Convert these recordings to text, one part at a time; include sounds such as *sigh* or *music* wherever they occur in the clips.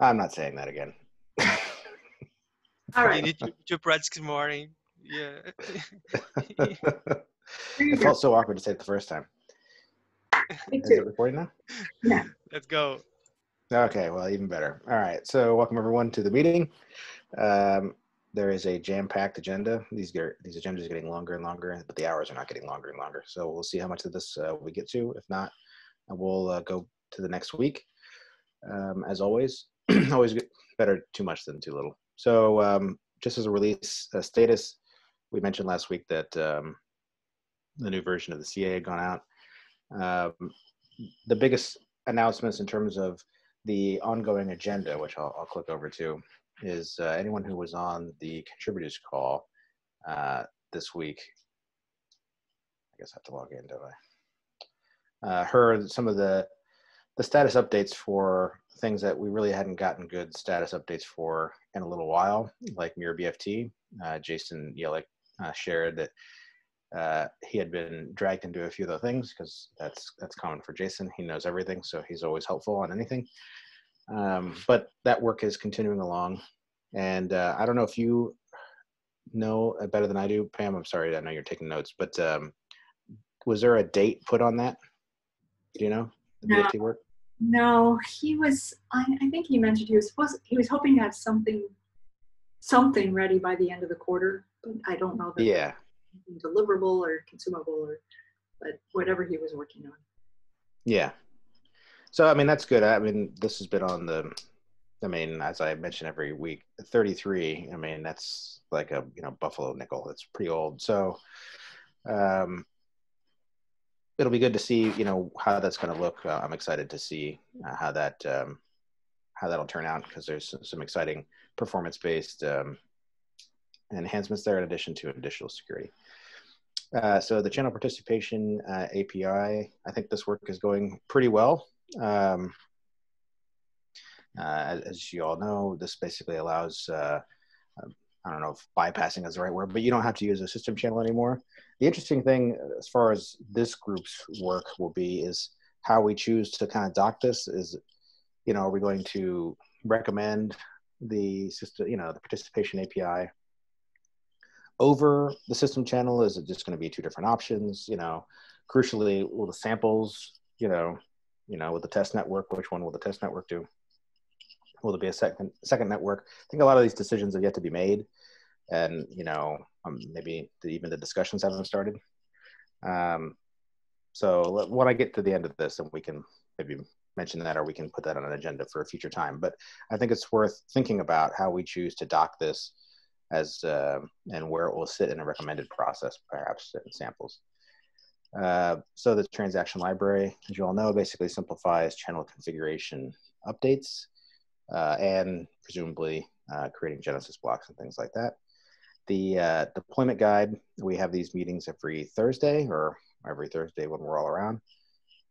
I'm not saying that again. All You need to, to practice this morning. Yeah. it felt so awkward to say it the first time. Me Is it recording now? Yeah. Let's go. Okay, well, even better. All right, so welcome everyone to the meeting. Um, there is a jam-packed agenda. These get, these agendas are getting longer and longer, but the hours are not getting longer and longer. So we'll see how much of this uh, we get to. If not, we'll uh, go to the next week. Um, as always, *clears throat* always better too much than too little. So um, just as a release uh, status, we mentioned last week that um, the new version of the CA had gone out. Um, the biggest announcements in terms of the ongoing agenda, which I'll, I'll click over to, is uh, anyone who was on the contributors call uh, this week. I guess I have to log in, don't I? Uh, heard some of the the status updates for things that we really hadn't gotten good status updates for in a little while, like Mir BFT. Uh, Jason Yellick uh, shared that uh, he had been dragged into a few of the things because that's that's common for Jason. He knows everything, so he's always helpful on anything. Um, but that work is continuing along, and uh, I don't know if you know uh, better than I do, Pam. I'm sorry, I know you're taking notes, but um, was there a date put on that? Do you know the No. BFT work? No, he was. I, I think he mentioned he was supposed. He was hoping to have something, something ready by the end of the quarter. But I don't know that Yeah, deliverable or consumable or, but whatever he was working on. yeah. So I mean that's good. I mean this has been on the. I mean, as I mention every week, 33. I mean that's like a you know buffalo nickel. It's pretty old. So um, it'll be good to see you know how that's going to look. Uh, I'm excited to see uh, how that um, how that'll turn out because there's some, exciting performance based um, enhancements there in addition to additional security. Uh, so the channel participation uh, API, I think this work is going pretty well. Um, uh, as, you all know, this basically allows, uh, I don't know if bypassing is the right word, but you don't have to use a system channel anymore. The interesting thing as far as this group's work will be is how we choose to kind of doc this is, you know, are we going to recommend the system, you know, the participation API over the system channel? Is it just going to be two different options? You know, crucially, will the samples, you know, you know, with the test network, which one will the test network do? Will there be a second second network? I think a lot of these decisions have yet to be made, and you know, um, maybe the, even the discussions haven't started. Um, so when I get to the end of this, and we can maybe mention that, or we can put that on an agenda for a future time. But I think it's worth thinking about how we choose to doc this as uh, and where it will sit in a recommended process, perhaps in samples. Uh, so the transaction library, as you all know, basically simplifies channel configuration updates uh, and presumably uh, creating Genesis blocks and things like that. The uh, deployment guide, we have these meetings every Thursday or every Thursday when we're all around.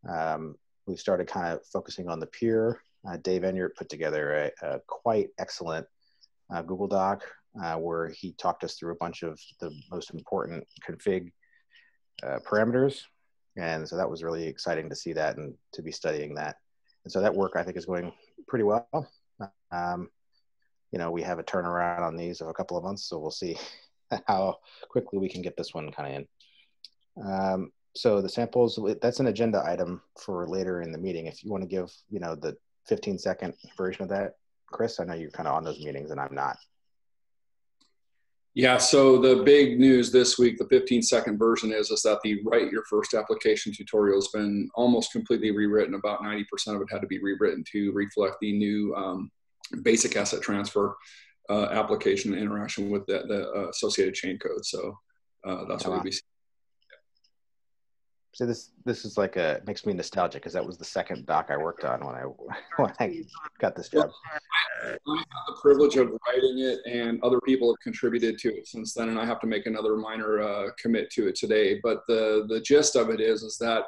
Um, we've started kind of focusing on the peer. Uh, Dave Enyart put together a, a quite excellent uh, Google Doc uh, where he talked us through a bunch of the most important config parameters. And so that was really exciting to see that and to be studying that. And so that work I think is going pretty well. Um, you know, we have a turnaround on these of a couple of months, so we'll see *laughs* how quickly we can get this one kind of in. Um, so the samples, that's an agenda item for later in the meeting. If you want to give, you know, the 15 second version of that, Chris, I know you're kind of on those meetings and I'm not. Yeah, so the big news this week, the 15 second version is, is that the write your first application tutorial has been almost completely rewritten. About 90% of it had to be rewritten to reflect the new um, basic asset transfer uh, application interaction with the, the uh, associated chain code. So uh, that's Oh, what wow. we'll be So this this is like a makes me nostalgic because that was the second doc I worked on when I *laughs* when I got this job. I have the privilege of writing it, and other people have contributed to it since then, and I have to make another minor uh, commit to it today. But the the gist of it is is that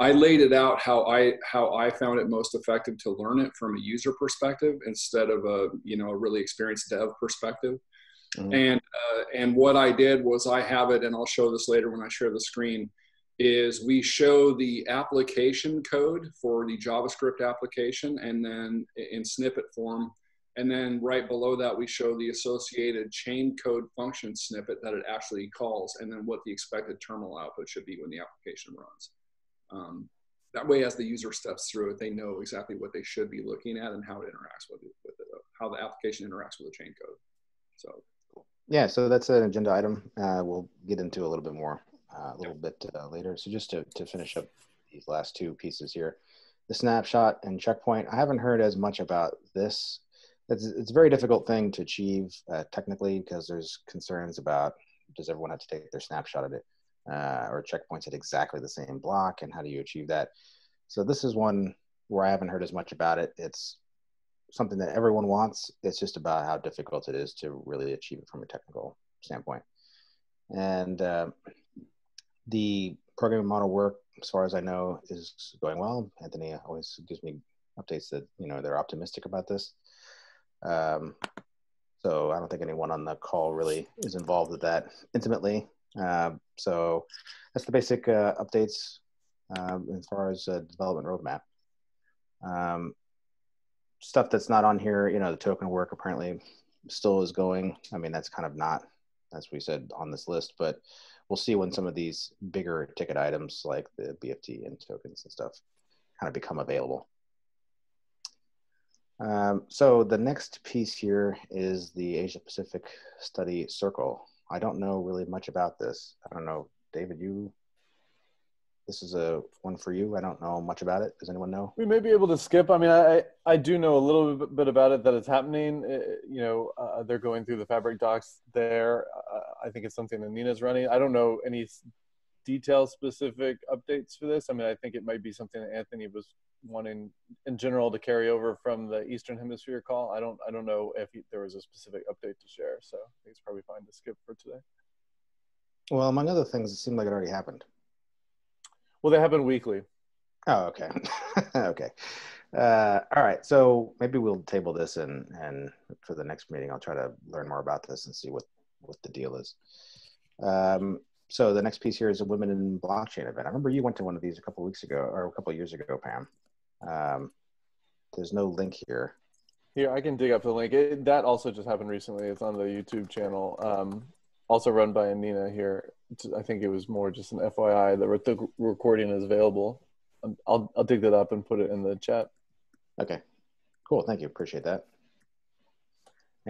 I laid it out how I how I found it most effective to learn it from a user perspective instead of a you know a really experienced dev perspective. Mhm. And uh, and what I did was I have it, and I'll show this later when I share the screen. is we show the application code for the JavaScript application and then in snippet form. And then right below that, we show the associated chain code function snippet that it actually calls and then what the expected terminal output should be when the application runs. Um, that way, as the user steps through it, they know exactly what they should be looking at and how it interacts with it, with it how the application interacts with the chain code. So, yeah, so that's an agenda item. Uh, we'll get into a little bit more uh, a little bit uh, later. So just to, to finish up these last two pieces here, the snapshot and checkpoint. I haven't heard as much about this. It's, it's a very difficult thing to achieve uh, technically because there's concerns about does everyone have to take their snapshot of it uh, or checkpoints at exactly the same block and how do you achieve that? So this is one where I haven't heard as much about it. It's something that everyone wants. It's just about how difficult it is to really achieve it from a technical standpoint. And uh, the programming model work, as far as I know, is going well. Anthony always gives me updates that you know they're optimistic about this. Um, so I don't think anyone on the call really is involved with that intimately. Uh, so that's the basic uh, updates um, as far as uh, development roadmap. Um, stuff that's not on here, you know, the token work apparently still is going. I mean, that's kind of not, as we said, on this list, but we'll see when some of these bigger ticket items like the BFT and tokens and stuff kind of become available. Um, so the next piece here is the Asia Pacific Study Circle. I don't know really much about this. I don't know, David, you this is a one for you. I don't know much about it. Does anyone know? We may be able to skip. I mean, I I do know a little bit about it that it's happening. Uh, you know, uh, they're going through the fabric docs there. Uh, I think it's something that Nina's running. I don't know any detail specific updates for this. I mean, I think it might be something that Anthony was wanting in general to carry over from the Eastern Hemisphere call. I don't I don't know if he, there was a specific update to share. So I think it's probably fine to skip for today. Well, among other things, it seemed like it already happened. Well, they happen weekly. Oh, okay. *laughs* okay. Uh, all right. So maybe we'll table this and and for the next meeting, I'll try to learn more about this and see what what the deal is. Um, so the next piece here is a Women in Blockchain event. I remember you went to one of these a couple weeks ago or a couple years ago, Pam. Um, there's no link here. Here, I can dig up the link. It, that also just happened recently. It's on the YouTube channel, um, also run by Nina here. I think it was more just an FYI. The, the recording is available. Um, I'll I'll dig that up and put it in the chat. Okay, cool. Thank you. Appreciate that.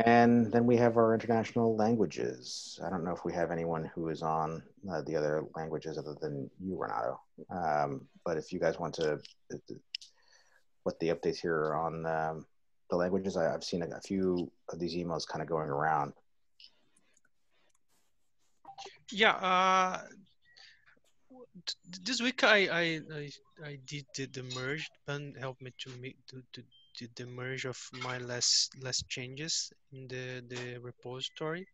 And then we have our international languages. I don't know if we have anyone who is on uh, the other languages other than you, Renato. Um, but if you guys want to, what the updates here are on um, the languages, I, have seen a, a few of these emails kind of going around. Yeah, uh, this week I I I, I did the, merge. Ben helped me to make to, to did the merge of my last last changes in the the repository,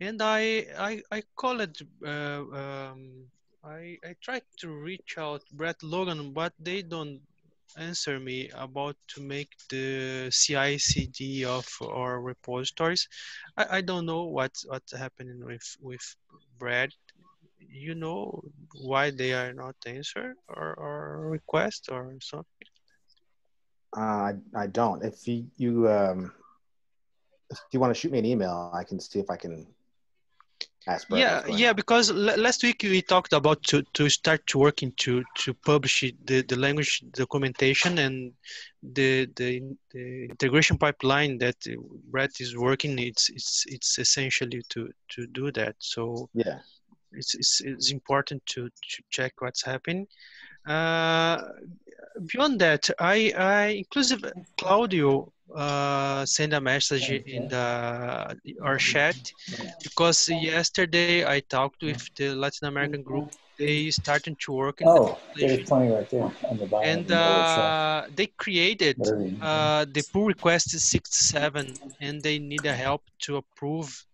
and I I I called uh, um, I I tried to reach out Brett Logan, but they don't answer me about to make the CI/CD of our repositories. I, I don't know what what's happening with with Brad. You know why they are not answer or, or request or something? Uh, I, I don't. If you, you um, if you want to shoot me an email, I can see if I can yeah, yeah. Because last week we talked about to, to start working to to publish the, the language documentation and the, the the integration pipeline that Brett is working. It's it's it's essentially to to do that. So yeah, it's it's, it's important to to check what's happening. Uh, beyond that, I, I inclusive Claudio uh, sent a message in the our chat because yesterday I talked with the Latin American group. They started to work. In oh, there's plenty right there on the bottom. And uh, they created uh, the pull request is six seven, and they need a help to approve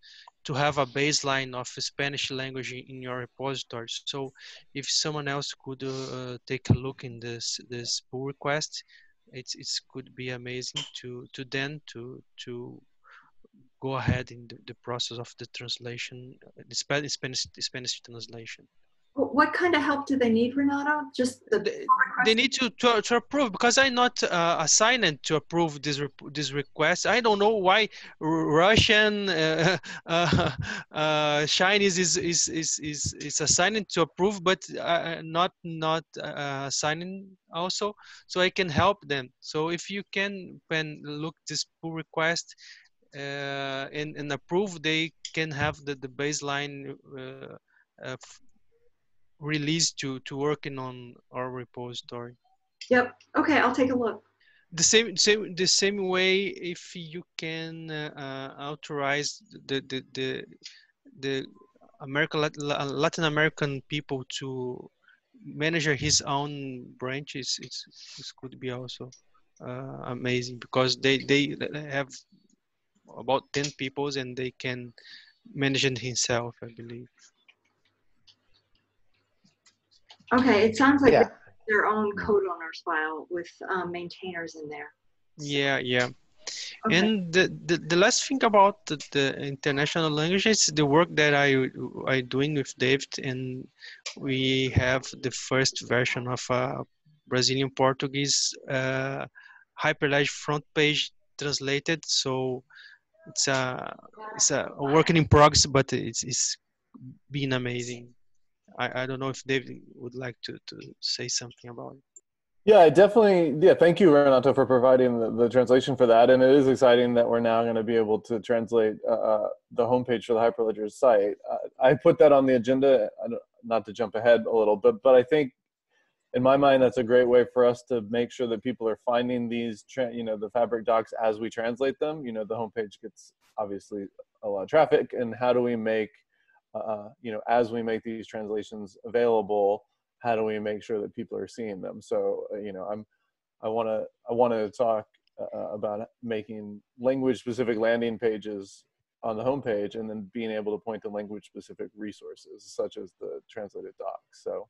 to have a baseline of Spanish language in your repository. So if someone else could uh, take a look in this this pull request, it's it could be amazing to to then to to go ahead in the, the process of the translation, uh, the Spanish, Spanish, Spanish translation. Wh- What kind of help do they need, Renato? Just the they, they need to, to to approve because I'm not uh, assigned to approve this this request. I don't know why Russian uh, *laughs* uh, uh, Chinese is is is is is assigned to approve, but uh, not not uh, assigning also. So I can help them. So if you can can look this pull request uh, and and approve, they can have the the baseline. Uh, uh, released to to working on our repository Yep. Okay, I'll take a look. the same same the same way if you can uh, uh, authorize the the the, the American Latin American people to manage his own branches it's it could be also uh, amazing because they they have about 10 peoples and they can manage it himself I believe Okay, it sounds like Yeah. their own code owners file with um, maintainers in there. yeah yeah Okay. And the, the, the last thing about the, the international languages, the work that I I doing with David, and we have the first version of uh, Brazilian Portuguese uh, hyperledge front page translated. So it's a it's a working in progress, but it's it's been amazing. I, I don't know if David would like to, to say something about it. Yeah, I definitely. Yeah, thank you, Renato, for providing the, the translation for that. And it is exciting that we're now going to be able to translate uh, the homepage for the Hyperledger site. Uh, I put that on the agenda, don't- to jump ahead a little, but but I think, in my mind, that's a great way for us to make sure that people are finding these, you know, the Fabric docs as we translate them. You know, the homepage gets obviously a lot of traffic, and how do we make, uh, you know, as we make these translations available how do we make sure that people are seeing them? So uh, you know i'm i want to i want to talk uh, about making language specific landing pages on the homepage and then being able to point to language specific resources such as the translated docs so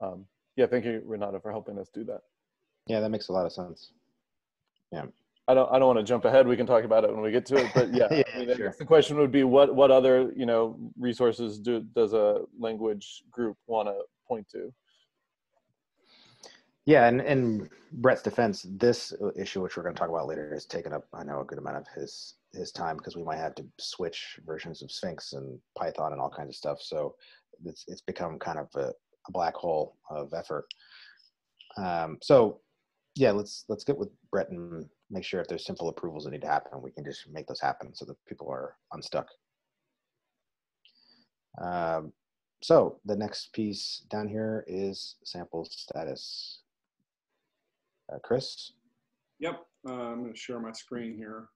um, yeah thank you renato for helping us do that. Yeah, that makes a lot of sense. I don't I don't want to jump ahead. We can talk about it when we get to it. But yeah, *laughs* Yeah, I mean, sure. the question would be what what other you know resources do does a language group want to point to? Yeah, and in Brett's defense, this issue, which we're going to talk about later, has taken up, I know, a good amount of his his time because we might have to switch versions of Sphinx and Python and all kinds of stuff. So it's it's become kind of a, a black hole of effort. Um, so yeah, let's let's get with Brett and make sure if there's simple approvals that need to happen, we can just make those happen so that people are unstuck. Um, so the next piece down here is sample status. Uh, Chris, Yep, uh, I'm going to share my screen here.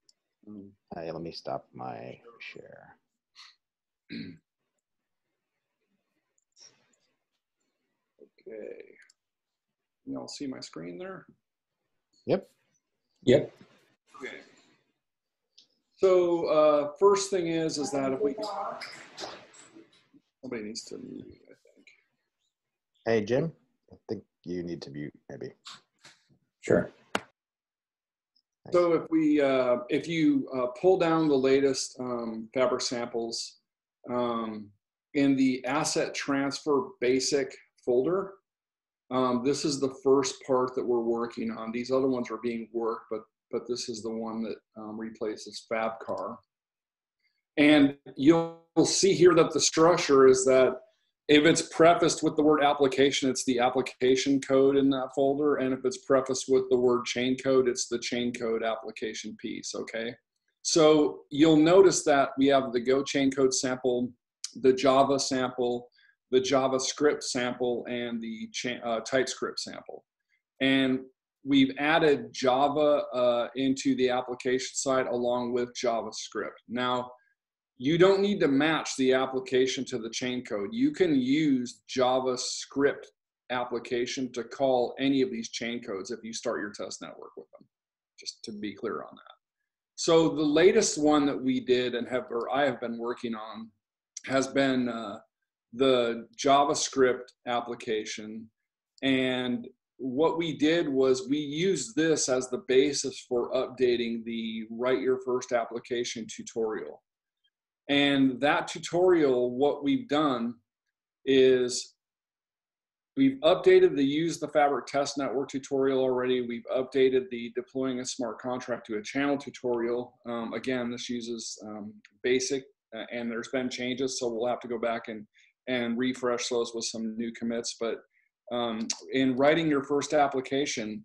Um, uh, yeah, let me stop my share. *clears throat* okay. Y'all see my screen there? Yep. Yep. Okay. So uh, first thing is, is that if we, somebody needs to mute, I think. Hey, Jim, I think you need to mute maybe. Sure. So if we, uh, if you uh, pull down the latest um, fabric samples um, in the asset transfer basic folder, um, this is the first part that we're working on. These other ones are being worked, but but this is the one that um, replaces FabCar. And you'll see here that the structure is that if it's prefaced with the word application, it's the application code in that folder. And if it's prefaced with the word chain code, it's the chain code application piece, okay? So you'll notice that we have the Go chain code sample, the Java sample, the JavaScript sample, and the uh, TypeScript sample. And we've added Java uh, into the application side along with JavaScript. Now, you don't need to match the application to the chain code. You can use JavaScript application to call any of these chain codes if you start your test network with them, just to be clear on that. So the latest one that we did and have, or I have been working on has been uh, the JavaScript application. And what we did was we used this as the basis for updating the Write Your First Application tutorial. And that tutorial, what we've done is we've updated the use the fabric test network tutorial already. We've updated the deploying a smart contract to a channel tutorial. Um, again, this uses um, basic uh, and there's been changes, so we'll have to go back and, and refresh those with some new commits. But um, in writing your first application,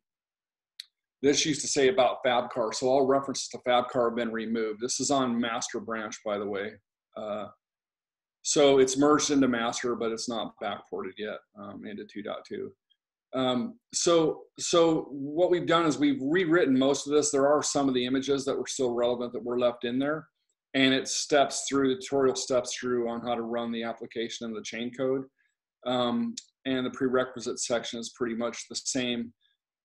this used to say about FabCar, so all references to FabCar have been removed. This is on master branch, by the way. Uh, so it's merged into master, but it's not backported yet um, into 2.2. Um, so, so what we've done is we've rewritten most of this. There are some of the images that were still relevant that were left in there, and it steps through the tutorial steps through on how to run the application and the chain code. Um, and the prerequisite section is pretty much the same.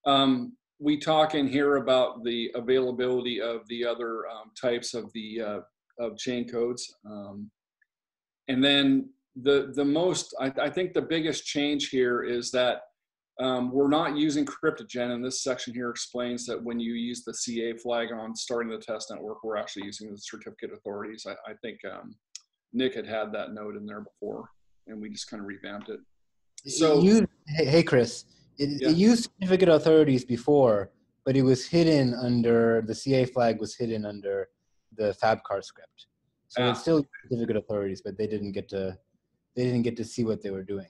Um, we talk in here about the availability of the other um, types of the uh, of chain codes. Um, and then the the most I, I, think the biggest change here is that um, we're not using cryptogen and this section here explains that when you use the ca flag on starting the test network we're actually using the certificate authorities i, I think um, nick had had that note in there before and we just kind of revamped it so you hey, hey chris it, yeah. it used certificate authorities before but it was hidden under the ca flag was hidden under the fabcar script so yeah. it's still certificate authorities, but they didn't get to they didn't get to see what they were doing.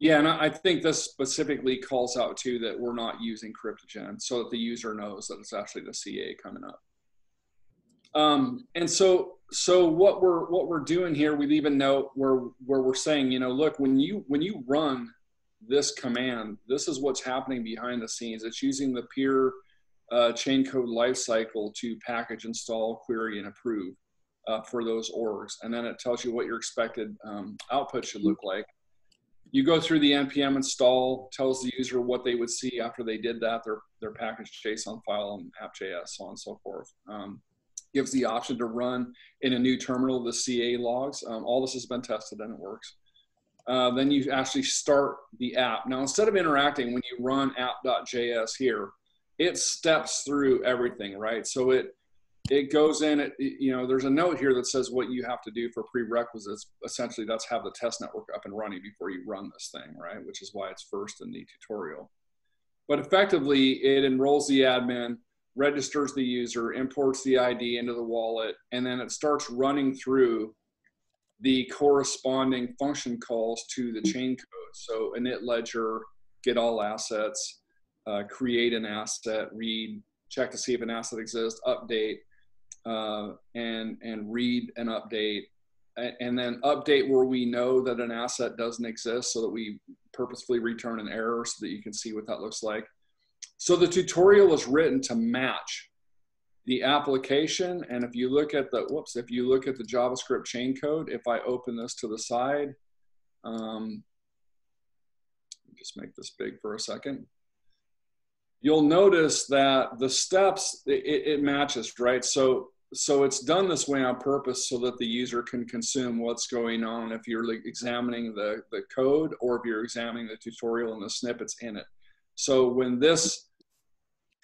Yeah, and I think this specifically calls out too that we're not using cryptogen, so that the user knows that it's actually the CA coming up. Um, and so, so what we're what we're doing here, we leave a note where where we're saying, you know, look, when you when you run this command, this is what's happening behind the scenes. It's using the peer uh, chain code lifecycle to package, install, query, and approve uh, for those orgs. And then it tells you what your expected um, output should look like. You go through the npm install, tells the user what they would see after they did that, their, their package JSON file and app.js, so on and so forth. Um, gives the option to run in a new terminal the CA logs. Um, all this has been tested and it works. Uh, then you actually start the app. Now, instead of interacting, when you run app.js here, it steps through everything, right? So it it goes in it you know there's a note here that says what you have to do for prerequisites. Essentially that's have the test network up and running before you run this thing right? Which is why it's first in the tutorial. But effectively it enrolls the admin registers the user imports the id into the wallet and then it starts running through the corresponding function calls to the chain code. So init ledger get all assets uh, create an asset read check to see if an asset exists update uh, and and read an update and then update where we know that an asset doesn't exist so that we purposefully return an error so that you can see what that looks like. So the tutorial is written to match the application. And if you look at the, whoops, if you look at the JavaScript chain code, if I open this to the side, um, just make this big for a second you'll notice that the steps it, it, matches right? So so it's done this way on purpose so that the user can consume what's going on. If you're examining the the code or if you're examining the tutorial and the snippets in it. So when this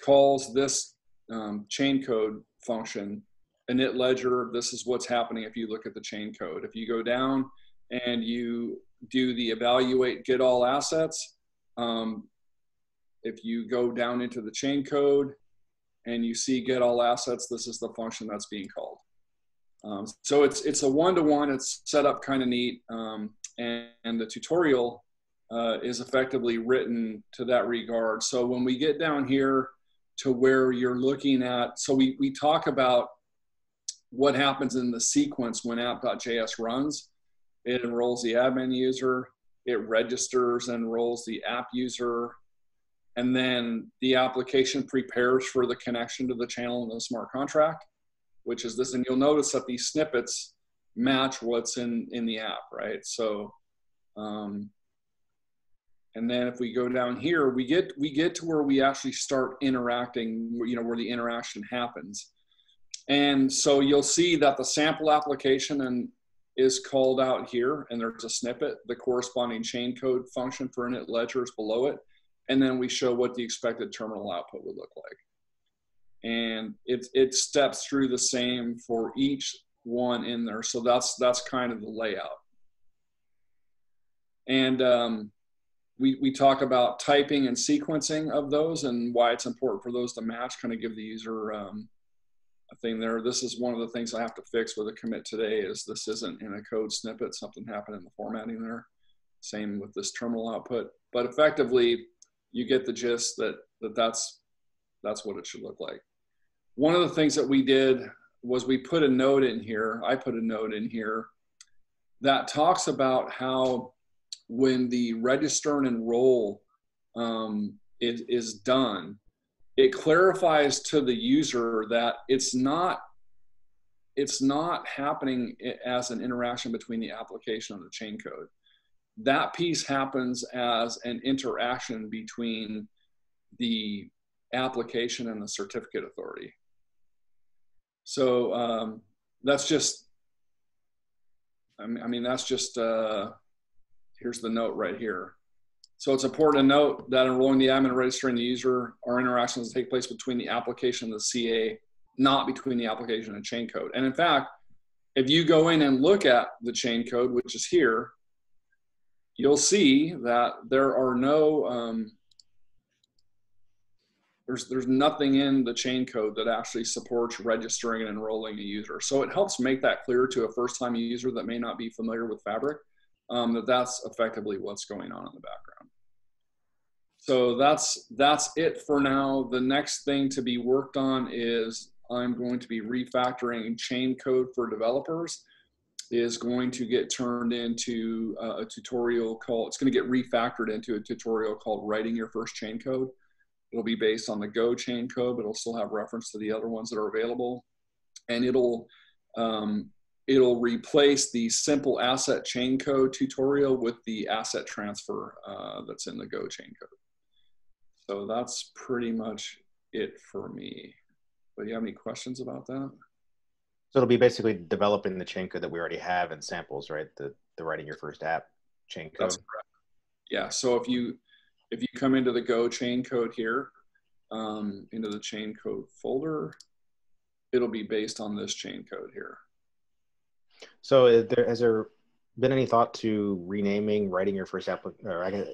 calls this um, chain code function init ledger this is what's happening if you look at the chain code. If you go down and you do the evaluate get all assets um, if you go down into the chain code and you see get all assets, this is the function that's being called. Um, so it's it's a one-to-one. It's set up kind of neat, um, and, and, the tutorial uh, is effectively written to that regard. So when we get down here to where you're looking at, so we we talk about what happens in the sequence when app.js runs. It enrolls the admin user. It registers and enrolls the app user and then the application prepares for the connection to the channel in the smart contract, which is this. And you'll notice that these snippets match what's in in the app, right? So, um, and then if we go down here, we get we get to where we actually start interacting. You know, where the interaction happens. And so you'll see that the sample application and is called out here, and there's a snippet. The corresponding chain code function for init ledger is below it and then we show what the expected terminal output would look like. And it, it steps through the same for each one in there. So that's, that's kind of the layout. And um, we, we talk about typing and sequencing of those and why it's important for those to match, kind of give the user um, a thing there. This is one of the things I have to fix with a commit today is this isn't in a code snippet, something happened in the formatting there. Same with this terminal output, but effectively you get the gist that, that that's, that's what it should look like. One of the things that we did was we put a note in here. I put a note in here that talks about how when the register and enroll um, is, is done, it clarifies to the user that it's not it's not happening as an interaction between the application and the chain code. That piece happens as an interaction between the application and the certificate authority. So um, that's just, I mean, I mean that's just, uh, here's the note right here. So it's important to note that enrolling the admin and registering the user are interactions that take place between the application and the CA, not between the application and chain code. And in fact, if you go in and look at the chain code, which is here, you'll see that there are no um, there's there's nothing in the chain code that actually supports registering and enrolling a user. So it helps make that clear to a first-time user that may not be familiar with Fabric um, that that's effectively what's going on in the background. So that's that's it for now. The next thing to be worked on is I'm going to be refactoring chain code for developers is going to get turned into a tutorial called, it's going to get refactored into a tutorial called writing your first chain code. It'll be based on the Go chain code, but it'll still have reference to the other ones that are available. And it'll um, it'll replace the simple asset chain code tutorial with the asset transfer uh, that's in the Go chain code. So that's pretty much it for me. But you have any questions about that? So it'll be basically developing the chain code that we already have in samples, right? The the writing your first app chain code. Yeah. So if you if you come into the Go chain code here, um, into the chain code folder, it'll be based on this chain code here. So there, has there been any thought to renaming writing your first app or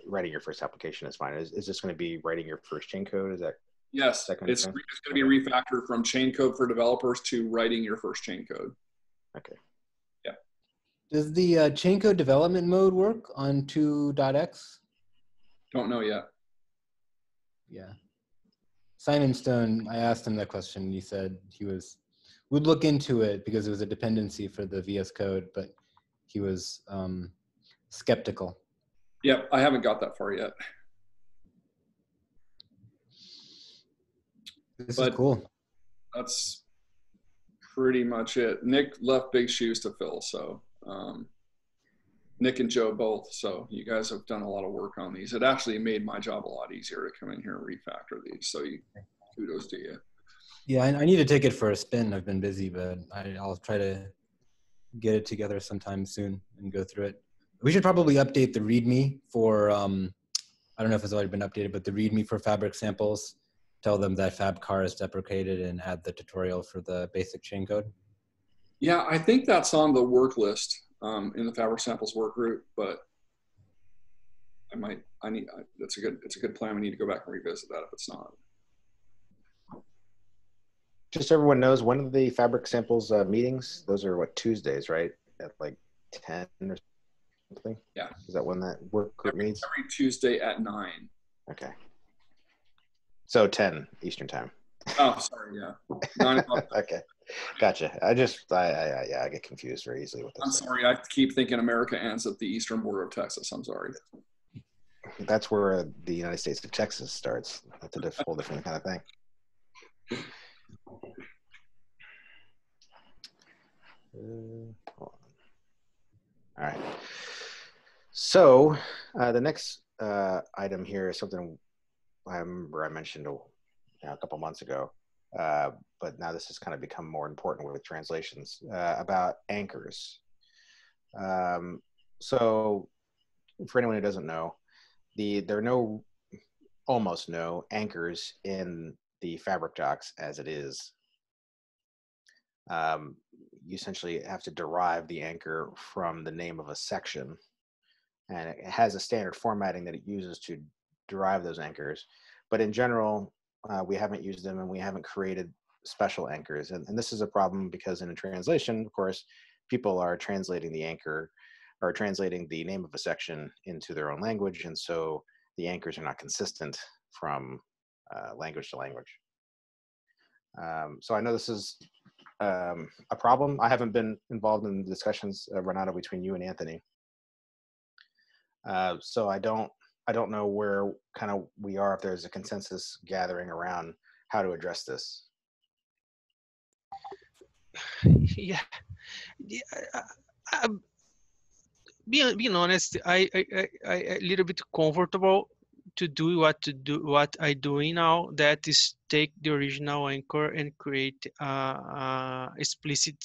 writing your first application is fine. Is, is this going to be writing your first chain code? Is that yes? It's, it's going to be refactored from chain code for developers to writing your first chain code. Okay. Yeah. Does the uh, chain code development mode work on 2.x? Don't know yet. Yeah. Simon Stone, I asked him that question. He said he was would look into it because it was a dependency for the VS Code, but he was um, skeptical. Yep, I haven't got that far yet. This but is cool. That's pretty much it. Nick left big shoes to fill, so um, Nick and Joe both. So you guys have done a lot of work on these. It actually made my job a lot easier to come in here and refactor these. So you, kudos to you. Yeah, I, I, need to take it for a spin. I've been busy, but I, I'll try to get it together sometime soon and go through it. We should probably update the README for. Um, I don't know if it's already been updated, but the README for Fabric samples. Tell them that FabCar is deprecated and add the tutorial for the basic chain code. Yeah, I think that's on the work list um, in the fabric samples work group, but I might, I need, I, that's a good, it's a good plan. We need to go back and revisit that if it's not. Just so everyone knows, one of the fabric samples uh, meetings, those are what, Tuesdays, right? At like 10 or something? Yeah. Is that when that work group every, meets? Every Tuesday at nine. Okay. So 10 Eastern time. Oh, sorry. Yeah. Nine *laughs* o'clock. okay. Gotcha. I just, I, I, yeah, I get confused very easily with this. I'm sorry. I keep thinking America ends at the eastern border of Texas. I'm sorry. That's where the United States of Texas starts. That's a whole different kind of thing. Uh, All right. So uh, the next uh, item here is something I remember I mentioned a, a couple months ago. Uh, but now this has kind of become more important with translations uh, about anchors. Um, so, for anyone who doesn't know, the there are no, almost no anchors in the fabric docs as it is. Um, you essentially have to derive the anchor from the name of a section, and it has a standard formatting that it uses to derive those anchors. But in general, uh, we haven't used them and we haven't created special anchors. And, and this is a problem because in a translation, of course, people are translating the anchor or translating the name of a section into their own language. And so the anchors are not consistent from uh, language to language. Um, so I know this is um, a problem. I haven't been involved in the discussions, uh, Renato, between you and Anthony. Uh, so I don't, I don't know where kind of we are if there's a consensus gathering around how to address this. *laughs* Yeah, yeah I, being being honest, I I I, I a little bit comfortable to do what to do what I doing now. That is take the original anchor and create a, a explicit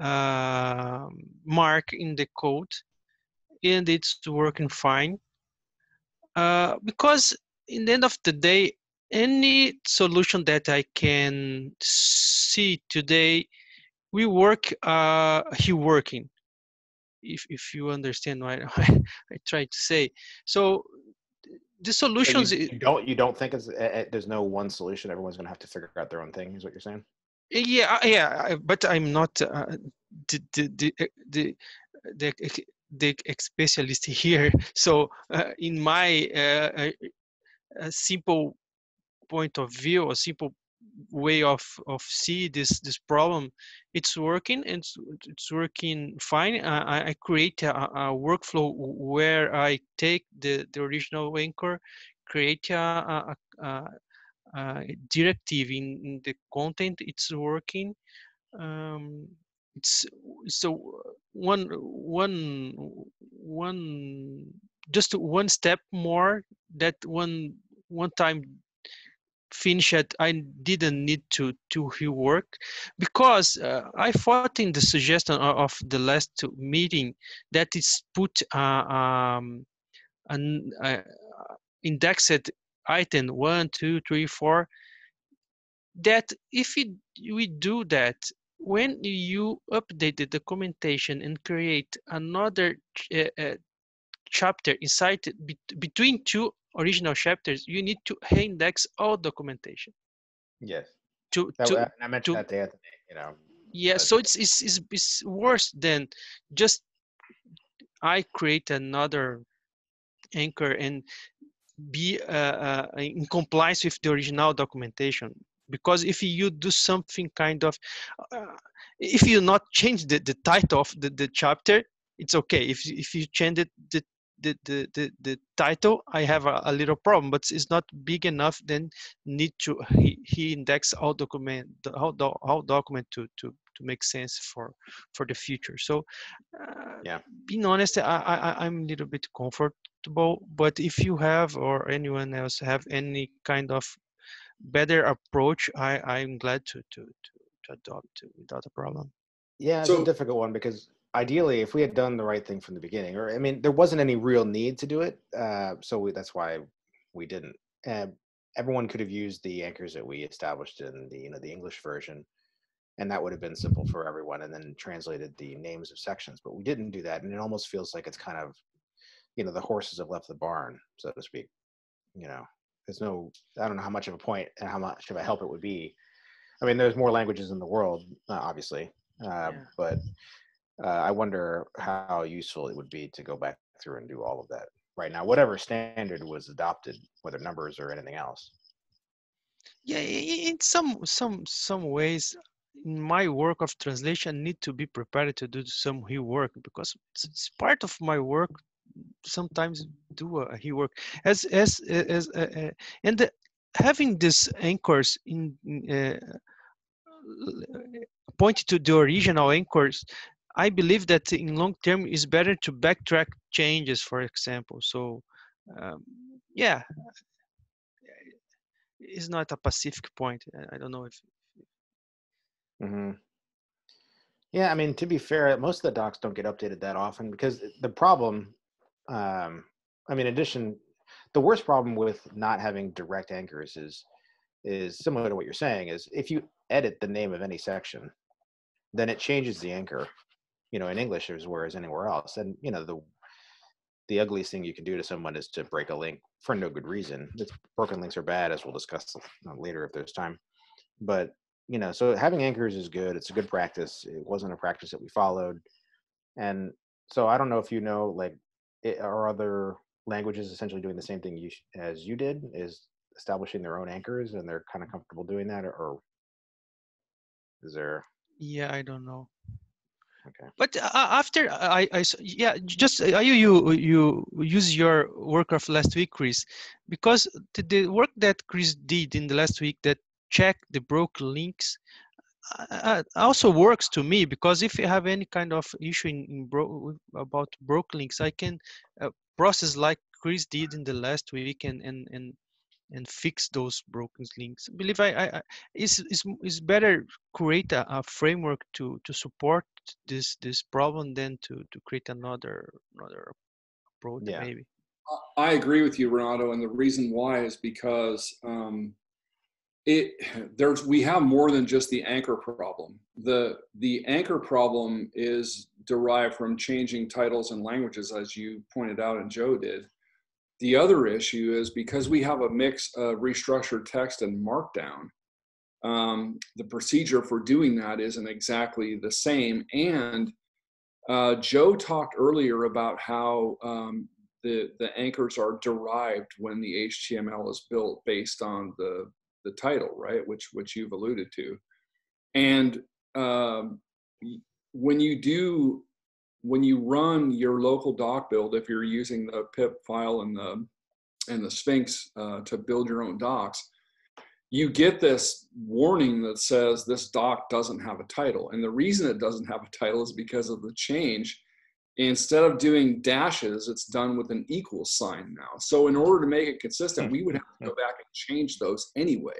uh, mark in the code, and it's working fine. Uh, because in the end of the day, any solution that I can see today, we work uh, he working if if you understand what I, *laughs* I try to say. So the solutions so you, you, don't you don't think it's, uh, there's no one solution. Everyone's going to have to figure out their own thing. Is what you're saying? Yeah, yeah, but I'm not uh, the, the the the the specialist here. *laughs* So uh, in my uh, simple point of view or simple way of of see this this problem it's working it's it's working fine i, I create a, a, workflow where i take the the original anchor create a, a, a directive in, in, the content it's working um, it's so one one one just one step more that one one time finish it i didn't need to to rework because uh, i thought in the suggestion of the last meeting that it's put uh, um, an uh, indexed item one two three four that if it, we do that when you update the documentation and create another uh, uh, chapter inside be between two original chapters, you need to index all documentation. Yes. To, that, to, I mentioned to, that to Anthony, you know. Yeah, so it's, it's, it's, it's worse than just I create another anchor and be uh, uh, in compliance with the original documentation. Because if you do something kind of, uh, if you not change the, the title of the, the chapter, it's okay. If, if you change it, the the, the, the, the title, I have a, a, little problem, but it's not big enough. Then need to he, he index all document how the how document to to to make sense for for the future. So uh, yeah, being honest, I, I I'm a little bit comfortable. But if you have or anyone else have any kind of better approach, I I'm glad to to to, to adopt without a problem. Yeah, it's so, a difficult one because ideally, if we had done the right thing from the beginning, or I mean, there wasn't any real need to do it, uh, so we, that's why we didn't. Uh, everyone could have used the anchors that we established in the you know the English version, and that would have been simple for everyone, and then translated the names of sections. But we didn't do that, and it almost feels like it's kind of, you know, the horses have left the barn, so to speak. You know, there's no, I don't know how much of a point and how much of a help it would be. I mean, there's more languages in the world, uh, obviously, uh, yeah. but uh, I wonder how useful it would be to go back through and do all of that right now, whatever standard was adopted, whether numbers or anything else. Yeah, in some some some ways, my work of translation, need to be prepared to do some rework because it's part of my work. Sometimes do a rework as as as uh, uh, and the, having these anchors in. Uh, pointed to the original anchors I believe that in long term is better to backtrack changes, for example. So, um, yeah, it's not a Pacific point. I don't know if. Mm-hmm. Yeah, I mean, to be fair, most of the docs don't get updated that often because the problem, um, I mean, in addition, the worst problem with not having direct anchors is is similar to what you're saying. Is if you edit the name of any section, then it changes the anchor you know, in English as whereas anywhere else. And you know, the the ugliest thing you can do to someone is to break a link for no good reason. It's, broken links are bad, as we'll discuss later if there's time. But you know, so having anchors is good. It's a good practice. It wasn't a practice that we followed, and so I don't know if you know, like, it, are other languages essentially doing the same thing you as you did, is establishing their own anchors, and they're kind of comfortable doing that, or, or is there? Yeah, I don't know. Okay. But uh, after I, I, yeah, just uh, you, you, you use your work of last week, Chris, because the, the work that Chris did in the last week that checked the broken links uh, uh, also works to me because if you have any kind of issue in, in bro about broken links, I can uh, process like Chris did in the last week and and and and fix those broken links. I believe I, I, I is is is better create a, a, framework to to support this this problem than to to create another another approach yeah. maybe. I agree with you, Renato, and the reason why is because um, it there's we have more than just the anchor problem. The the anchor problem is derived from changing titles and languages, as you pointed out and Joe did. The other issue is because we have a mix of restructured text and markdown, um, the procedure for doing that isn't exactly the same. And uh, Joe talked earlier about how um, the, the anchors are derived when the HTML is built based on the, the title, right? Which, which you've alluded to. And um, when you do when you run your local doc build, if you're using the pip file and the and the Sphinx uh, to build your own docs, you get this warning that says this doc doesn't have a title. And the reason it doesn't have a title is because of the change. Instead of doing dashes, it's done with an equal sign now. So in order to make it consistent, we would have to go back and change those anyway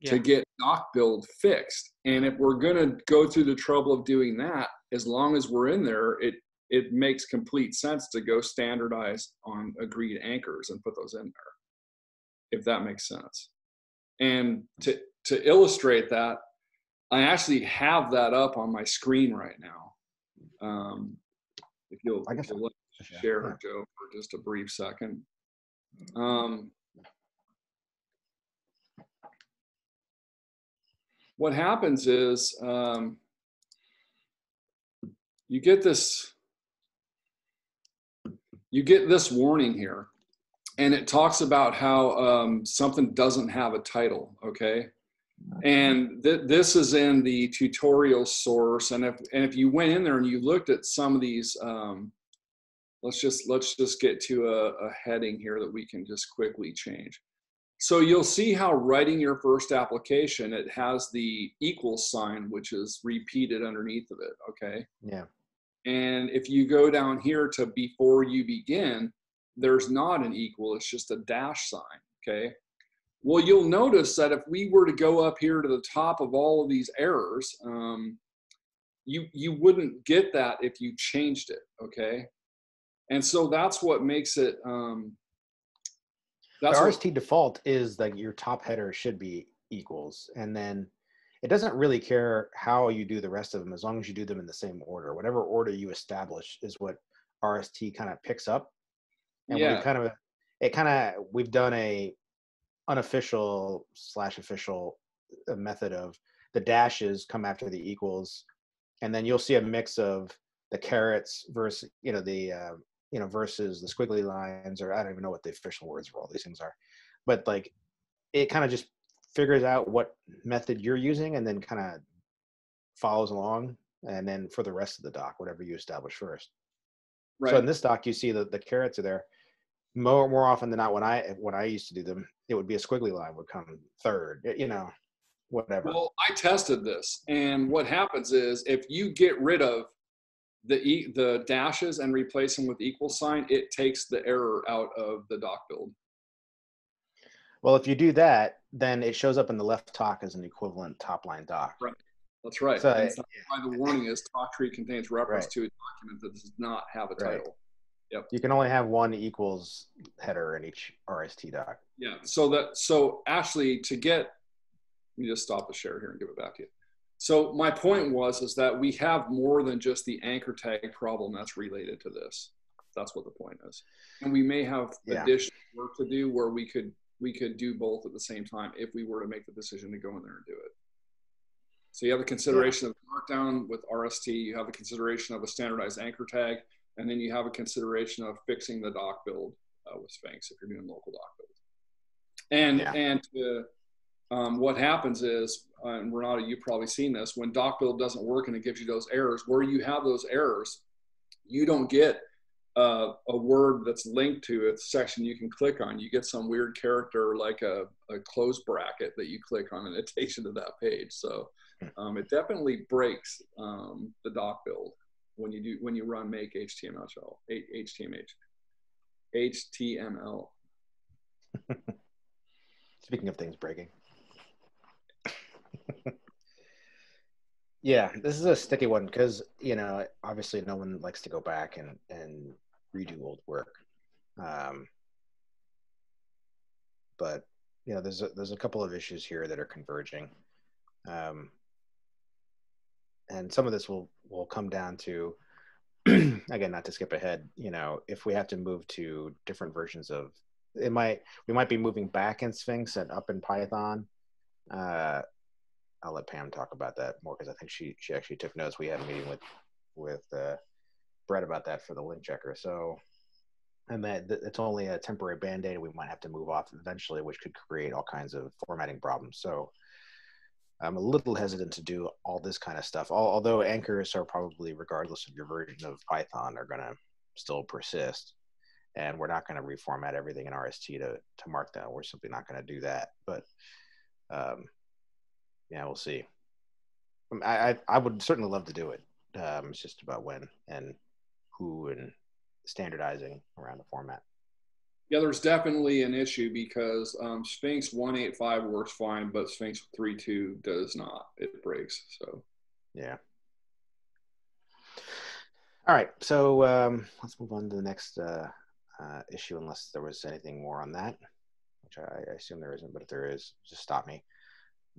yeah. to get doc build fixed. And if we're going to go through the trouble of doing that, as long as we're in there, it it makes complete sense to go standardize on agreed anchors and put those in there, if that makes sense. And to to illustrate that, I actually have that up on my screen right now. Um, if you'll, I guess if you'll let me share, yeah. Joe, for just a brief second. Um, what happens is um, you get this you get this warning here and it talks about how um, something doesn't have a title okay and th- this is in the tutorial source and if and if you went in there and you looked at some of these um, let's just let's just get to a, a heading here that we can just quickly change so you'll see how writing your first application, it has the equal sign, which is repeated underneath of it. Okay. Yeah. And if you go down here to before you begin, there's not an equal, it's just a dash sign. Okay. Well, you'll notice that if we were to go up here to the top of all of these errors, um, you you wouldn't get that if you changed it. Okay. And so that's what makes it um, that's the RST what, default is that your top header should be equals, and then it doesn't really care how you do the rest of them as long as you do them in the same order. Whatever order you establish is what RST kind of picks up. And yeah. we kind of it kind of we've done a unofficial slash official uh, method of the dashes come after the equals, and then you'll see a mix of the carets versus you know the uh, you know, versus the squiggly lines, or I don't even know what the official words for all these things are, but like it kind of just figures out what method you're using and then kind of follows along. And then for the rest of the doc, whatever you establish first. Right. So in this doc, you see that the carets are there. More more often than not, when I when I used to do them, it would be a squiggly line would come third. You know, whatever. Well, I tested this, and what happens is if you get rid of the e, the dashes and replace them with equal sign, it takes the error out of the doc build. Well, if you do that, then it shows up in the left talk as an equivalent top line doc. Right. That's right. So, that's why the warning is toctree contains reference right. to a document that does not have a title. Right. Yep. You can only have one equals header in each RST doc. Yeah. So that so actually to get let me just stop the share here and give it back to you. So my point was is that we have more than just the anchor tag problem that's related to this. That's what the point is. And we may have Yeah. additional work to do where we could we could do both at the same time if we were to make the decision to go in there and do it. So you have the consideration of markdown with RST, you have the consideration of a standardized anchor tag, and then you have a consideration of fixing the doc build uh, with Sphinx if you're doing local doc build. And Yeah. and uh, um, what happens is, uh, and Renato, you've probably seen this, when doc build doesn't work and it gives you those errors, where you have those errors, you don't get uh, a word that's linked to a section you can click on. You get some weird character like a, a close bracket that you click on and it takes you to that page. So um, it definitely breaks um, the doc build when you do when you run make HTML HTML HTML. *laughs* Speaking of things breaking. *laughs* yeah, this is a sticky one because you know obviously no one likes to go back and and redo old work. Um, but you know, there's a, there's a couple of issues here that are converging, um, and some of this will will come down to *clears throat* again not to skip ahead. You know, if we have to move to different versions of it, might we might be moving back in Sphinx and up in Python. Uh, I'll let Pam talk about that more because I think she she actually took notes. We had a meeting with with uh, Brett about that for the link checker. So, and that it's only a temporary band aid. We might have to move off eventually, which could create all kinds of formatting problems. So, I'm a little hesitant to do all this kind of stuff. Although anchors are probably, regardless of your version of Python, are going to still persist, and we're not going to reformat everything in RST to to Markdown. We're simply not going to do that. But um, yeah, we'll see. I, I, I would certainly love to do it. Um, it's just about when and who and standardizing around the format. Yeah, there's definitely an issue because um, Sphinx 185 works fine, but Sphinx 32 does not. It breaks. So, yeah. All right. So um, let's move on to the next uh, uh, issue, unless there was anything more on that, which I, I, assume there isn't, but if there is, just stop me.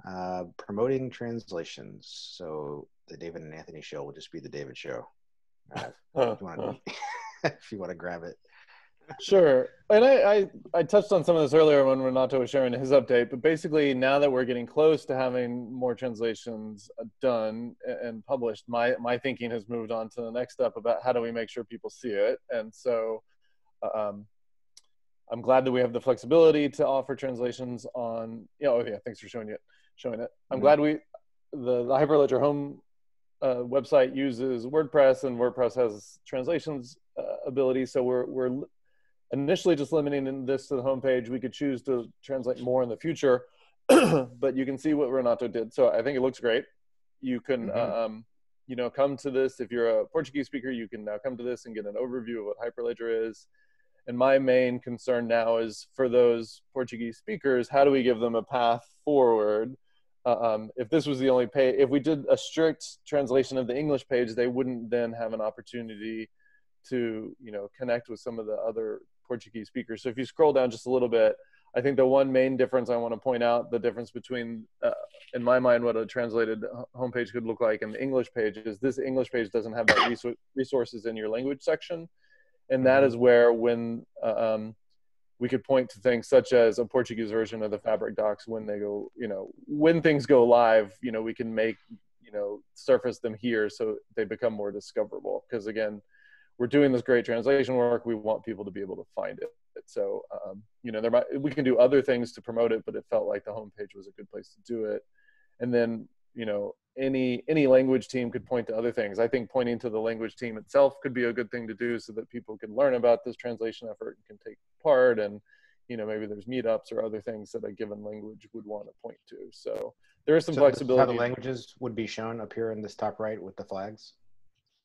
Uh, promoting translations. So the David and Anthony show will just be the David show. Uh, *laughs* if, you wanna, *laughs* if you want to grab it. Sure. And I, I, I, touched on some of this earlier when Renato was sharing his update, but basically now that we're getting close to having more translations done and published, my, my thinking has moved on to the next step about how do we make sure people see it. And so um, I'm glad that we have the flexibility to offer translations on, you know, oh yeah, thanks for showing it, showing it. I'm mm-hmm. glad we, the, the Hyperledger home uh, website uses WordPress and WordPress has translations uh, ability. So we're, we're initially just limiting this to the homepage. We could choose to translate more in the future, *clears throat* but you can see what Renato did. So I think it looks great. You can, mm-hmm. um, you know, come to this. If you're a Portuguese speaker, you can now come to this and get an overview of what Hyperledger is. And my main concern now is for those Portuguese speakers, how do we give them a path forward? Uh, um, if this was the only page, if we did a strict translation of the English page, they wouldn't then have an opportunity to, you know, connect with some of the other Portuguese speakers. So if you scroll down just a little bit, I think the one main difference I want to point out, the difference between, uh, in my mind, what a translated homepage could look like and the English page is this English page doesn't have that resources in your language section. And that is where when uh, um, we could point to things such as a Portuguese version of the Fabric docs when they go, you know, when things go live, you know, we can make, you know, surface them here so they become more discoverable. Because again, we're doing this great translation work. We want people to be able to find it. So, um, you know, there might, we can do other things to promote it, but it felt like the homepage was a good place to do it. And then, you know, any any language team could point to other things. I think pointing to the language team itself could be a good thing to do, so that people can learn about this translation effort and can take part. And you know, maybe there's meetups or other things that a given language would want to point to. So there is some so flexibility. How the languages would be shown up here in this top right with the flags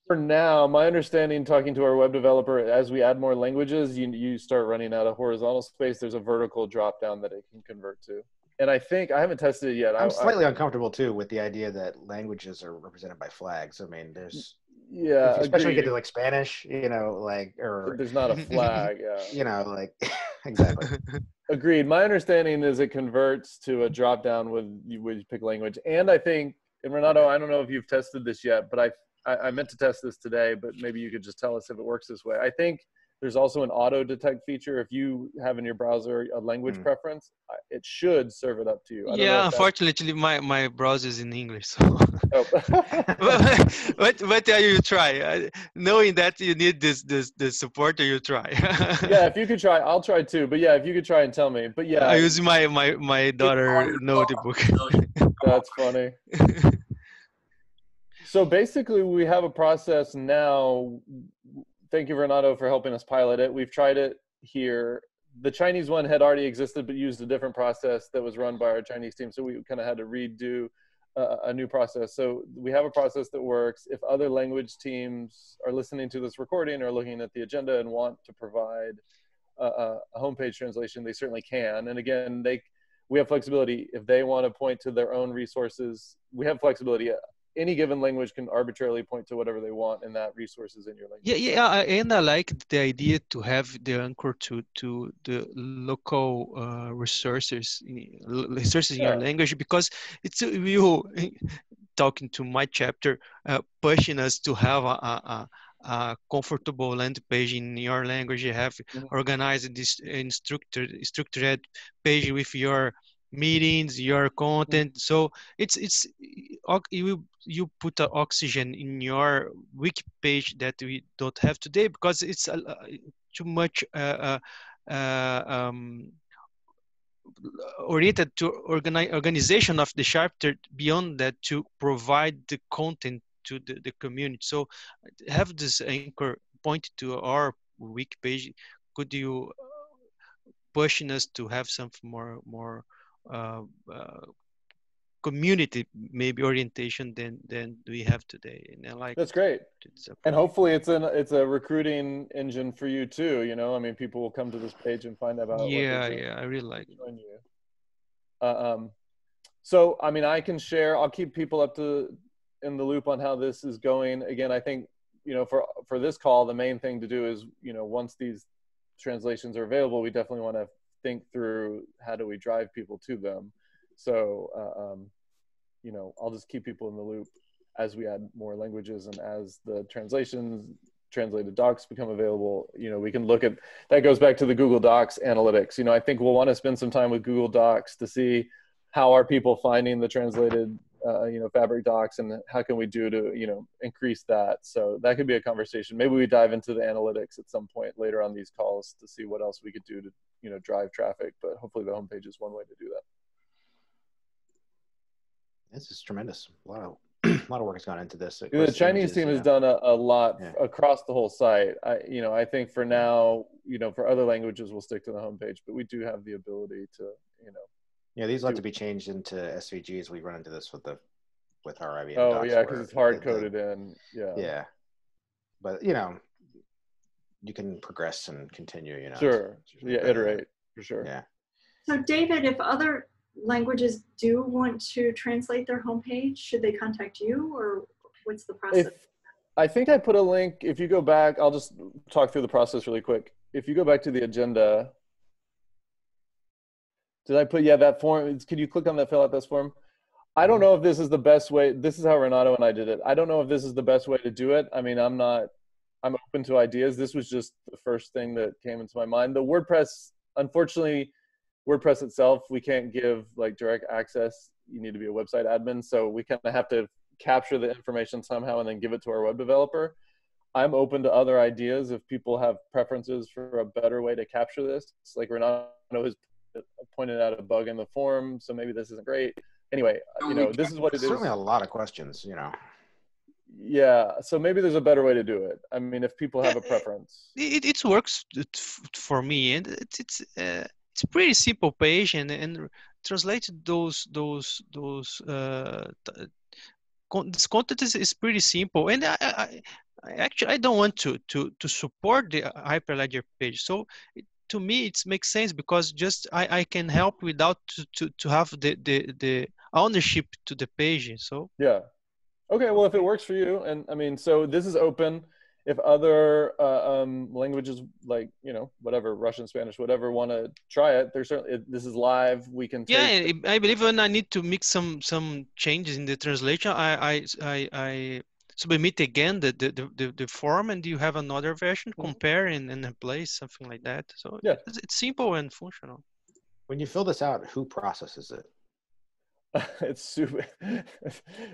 for now, my understanding, talking to our web developer, as we add more languages, you you start running out of horizontal space. There's a vertical drop down that it can convert to. And I think I haven't tested it yet. I'm I, slightly I, uncomfortable too with the idea that languages are represented by flags. I mean, there's yeah, especially when you get to like Spanish, you know, like or there's not a flag. Yeah, *laughs* you know, like *laughs* exactly. *laughs* Agreed. My understanding is it converts to a drop down with you, with you pick language, and I think and Renato, I don't know if you've tested this yet, but I I, I meant to test this today, but maybe you could just tell us if it works this way. I think there's also an auto detect feature. If you have in your browser a language Mm. preference, it should serve it up to you. I don't Yeah, if that- unfortunately, my my browser is in English, so. Oh. but but but uh, you try, uh, knowing that you need this this this support, you try. *laughs* yeah, if you could try, I'll try too. But yeah, if you could try and tell me. But yeah, I use my my my daughter notebook. that's funny. *laughs* So basically, we have a process now. Thank you, Renato, for helping us pilot it. We've tried it here. The Chinese one had already existed, but used a different process that was run by our Chinese team. So we kind of had to redo uh, a new process. So we have a process that works. If other language teams are listening to this recording or looking at the agenda and want to provide a, a a homepage translation, they certainly can. And again, they we have flexibility. If they want to point to their own resources, we have flexibility. Uh, Any given language can arbitrarily point to whatever they want, and that resource is in your language. Yeah, yeah, I- and I like the idea to have the anchor to to the local uh, resources, resources in your language because it's uh, you *laughs* talking to my chapter, uh, pushing us to have a, a, a, comfortable land page in your language. You have Mhm. organized this instructor structured page with your meetings, your content. So it's it's oc- you you put a oxygen in your wiki page that we don't have today because it's too much uh, uh, uh, um, oriented to organi- organization of the chapter beyond that to provide the content to the, the community. So have this anchor point to our wiki page. Could you uh, pushing us to have something more more uh, uh, community maybe orientation than than we have today and I like That's great. And hopefully, it's an it's a recruiting engine for you too. You know, I mean, people will come to this page and find out about. yeah yeah i really like it. join you. Uh, um, so, I mean, I can share. I'll keep people up to in the loop on how this is going. Again, I think you know for for this call, the main thing to do is you know once these translations are available, we definitely want to think through how do we drive people to them. So, uh, um, you know, I'll just keep people in the loop as we add more languages and as the translations translated docs become available you know we can look at that goes back to the google docs analytics. You know i think we'll want to spend some time with google docs to see how are people finding the translated uh, you know fabric docs and how can we do to you know increase that. So that could be a conversation. Maybe we dive into the analytics at some point later on these calls to see what else we could do to you know drive traffic but hopefully the homepage is one way to do that This is tremendous. A lot of *clears throat* a lot of work has gone into this. Of the Chinese images, team has know. done a, a lot Yeah. across the whole site. I, you know, I think for now, you know, for other languages, we'll stick to the homepage, but we do have the ability to, you know. Yeah, these will have to be changed into SVGs. We run into this with the with our IBM. Oh docs yeah, because it's hard coded in. Yeah. Yeah, but you know, you can progress and continue. You know. Sure. Yeah, iterate for sure. Yeah. So David, if other languages do want to translate their homepage, should they contact you or what's the process? If I think I put a link. If you go back, I'll just talk through the process really quick. If you go back to the agenda, did I put yeah that form? Could you click on that fill out this form? I don't mm-hmm. know if this is the best way. This is how Renato and I did it. I don't know if this is the best way to do it. I mean, I'm not. I'm open to ideas. This was just the first thing that came into my mind. The WordPress, unfortunately, WordPress itself, we can't give like direct access. You need to be a website admin, so we kind of have to capture the information somehow and then give it to our web developer. I'm open to other ideas if people have preferences for a better way to capture this. It's like Renato has pointed out a bug in the form, so maybe this isn't great. Anyway, you know, this is what it is. Certainly a lot of questions. You know. Yeah, so maybe there's a better way to do it. I mean, if people have a preference. it, it works for me and it's it's uh, it's pretty simple page and and translate those those those uh con- this content is, is pretty simple and I, I, I actually I don't want to to to support the hyperledger page so it, to me it makes sense because just I, I can help without to, to, to have the, the the ownership to the page so Yeah. Okay, well, if it works for you, and I mean, so this is open. If other uh, um, languages like you know whatever Russian, Spanish, whatever want to try it, there's certainly it, this is live. We can take yeah I, I believe when i need to make some some changes in the translation i i i, I submit again the, the, the, the, form and you have another version, compare and, and place something like that. So yeah. it's, it's simple and functional. When you fill this out, who processes it? *laughs* it's super *laughs*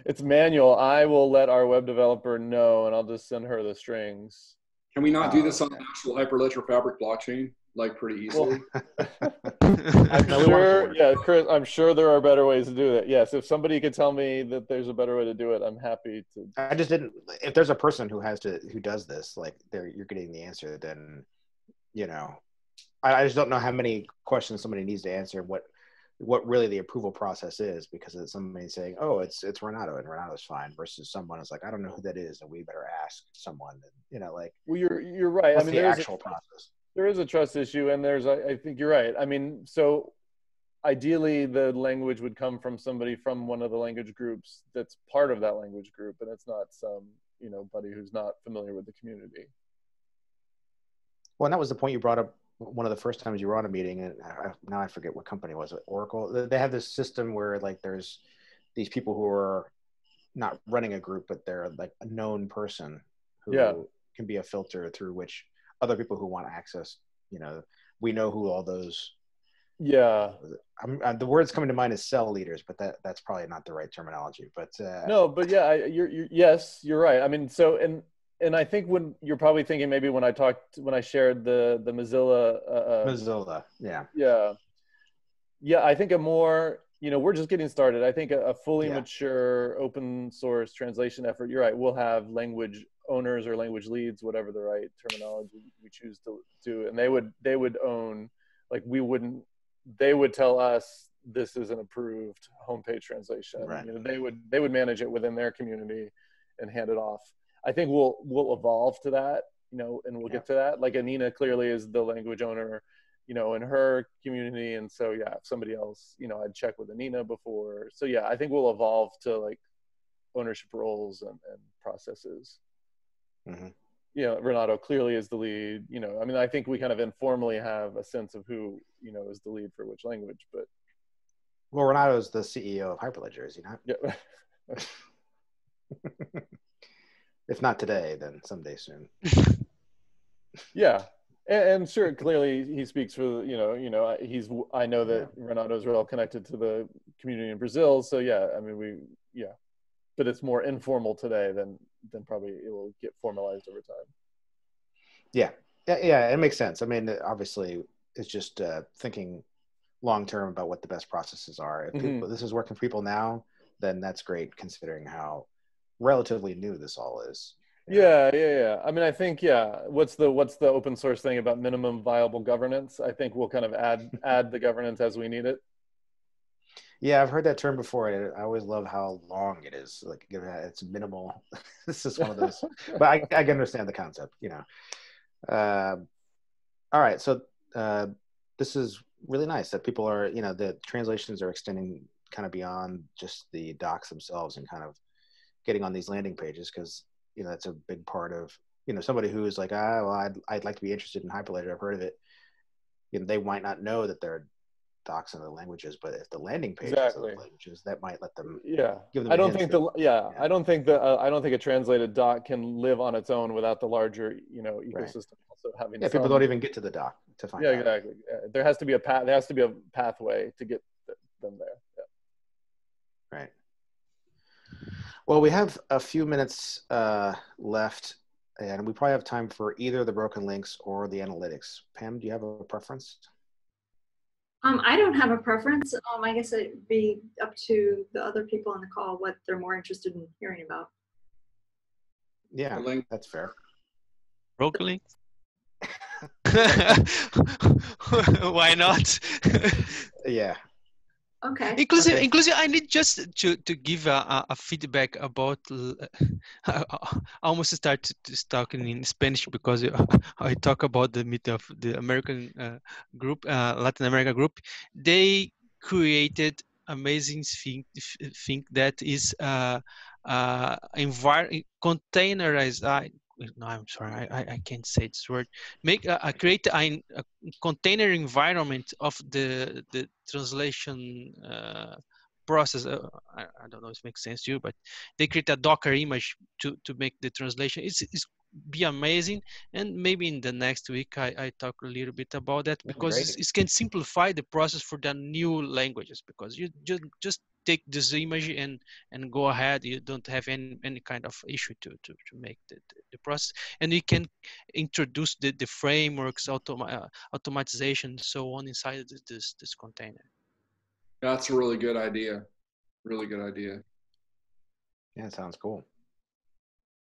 it's manual. I will let our web developer know and i'll just send her the strings. Can we not do this uh, on the actual hyperledger fabric blockchain like pretty easily? *laughs* I'm sure yeah chris i'm sure there are better ways to do that. Yes if somebody could tell me that there's a better way to do it i'm happy to. I just didn't if there's a person who has to who does this like they're you're getting the answer then you know I, I just don't know how many questions somebody needs to answer what what really the approval process is because it's somebody saying, "Oh, it's it's Renato and Renato's fine," versus someone is like, "I don't know who that is," and we better ask someone. And, you know, like, well, you're you're right. I mean, the actual a, process. There is a trust issue, and there's I, I think you're right. I mean, so ideally, the language would come from somebody from one of the language groups that's part of that language group, and it's not some you know buddy who's not familiar with the community. Well, and that was the point you brought up one of the first times you were on a meeting, and I, now I forget what company was it, Oracle. They have this system where like there's these people who are not running a group, but they're like a known person who yeah. can be a filter through which other people who want access. You know, we know who all those. Yeah, I'm, uh, the words coming to mind is cell leaders, but that that's probably not the right terminology. But uh, no, but yeah, I, you're, you're yes, you're right. I mean, so and and I think when you're probably thinking maybe when I talked when I shared the the Mozilla uh, uh, Mozilla yeah. Yeah. Yeah I think a more you know we're just getting started. I think a, a fully yeah. mature open source translation effort you're right we'll have language owners or language leads whatever the right terminology we choose to do and they would they would own like we wouldn't they would tell us this is an approved homepage translation. Right. you know, they would they would manage it within their community and hand it off I think we'll we'll evolve to that, you know, and we'll yeah. get to that. Like Anina clearly is the language owner, you know, in her community, and so yeah, if somebody else, you know, I'd check with Anina before. So yeah, I think we'll evolve to like ownership roles and, and processes. Mm-hmm. You know, Renato clearly is the lead. You know, I mean, I think we kind of informally have a sense of who you know is the lead for which language, but. Well, Renato is the CEO of Hyperledger, is he not? Yeah. *laughs* *laughs* if not today, then someday soon. *laughs* yeah, and, and, sure, clearly he speaks for you know, you know, he's. I know that yeah. Renato is well connected to the community in Brazil, so yeah, I mean, we yeah, but it's more informal today than than probably it will get formalized over time. Yeah, yeah, yeah it makes sense. I mean, obviously, it's just uh, thinking long term about what the best processes are. If people, mm-hmm. this is working for people now, then that's great considering how relatively new this all is. Yeah, yeah, yeah. I mean, I think yeah. What's the what's the open source thing about minimum viable governance? I think we'll kind of add *laughs* add the governance as we need it. Yeah, I've heard that term before. I always love how long it is. Like it's minimal. *laughs* this is one of those, but I, I can understand the concept. You know. Uh, all right, so uh, this is really nice that people are. You know, the translations are extending kind of beyond just the docs themselves and kind of getting on these landing pages because you know that's a big part of you know somebody who is like ah well I'd, I'd like to be interested in hyperledger i've heard of it you know they might not know that there are docs in other languages but if the landing page exactly. languages that might let them yeah them i don't think the yeah, yeah, i don't think the uh, i don't think a translated doc can live on its own without the larger you know ecosystem right. also having yeah people don't even get to the doc to find yeah out. exactly yeah. there has to be a path there has to be a pathway to get them there yeah. right well, we have a few minutes uh, left, and we probably have time for either the broken links or the analytics. Pam, do you have a preference? Um, I don't have a preference. Um, I guess it'd be up to the other people on the call what they're more interested in hearing about. Yeah, that's fair. Broken links. *laughs* *laughs* Why not? *laughs* yeah, Okay. Inclusive, okay. inclusive. I need just to to give a, a feedback about. *laughs* I almost start talking in Spanish because *laughs* I talk about the meet of the American uh, group, uh, Latin America group. They created amazing thing, thing that is uh, uh, envir- containerized no, I'm sorry, I, I can't say this word. Make a, a create a, a, container environment of the the translation uh, process. Uh, I, I, don't know if it makes sense to you, but they create a Docker image to to make the translation. It's, it's be amazing. And maybe in the next week i, I talk a little bit about that because it can simplify the process for the new languages because you just just take this image and and go ahead. You don't have any any kind of issue to to, to make the, the, the process. And you can introduce the, the frameworks automa- uh, automatization so on inside this this container. That's a really good idea. Really good idea. Yeah sounds cool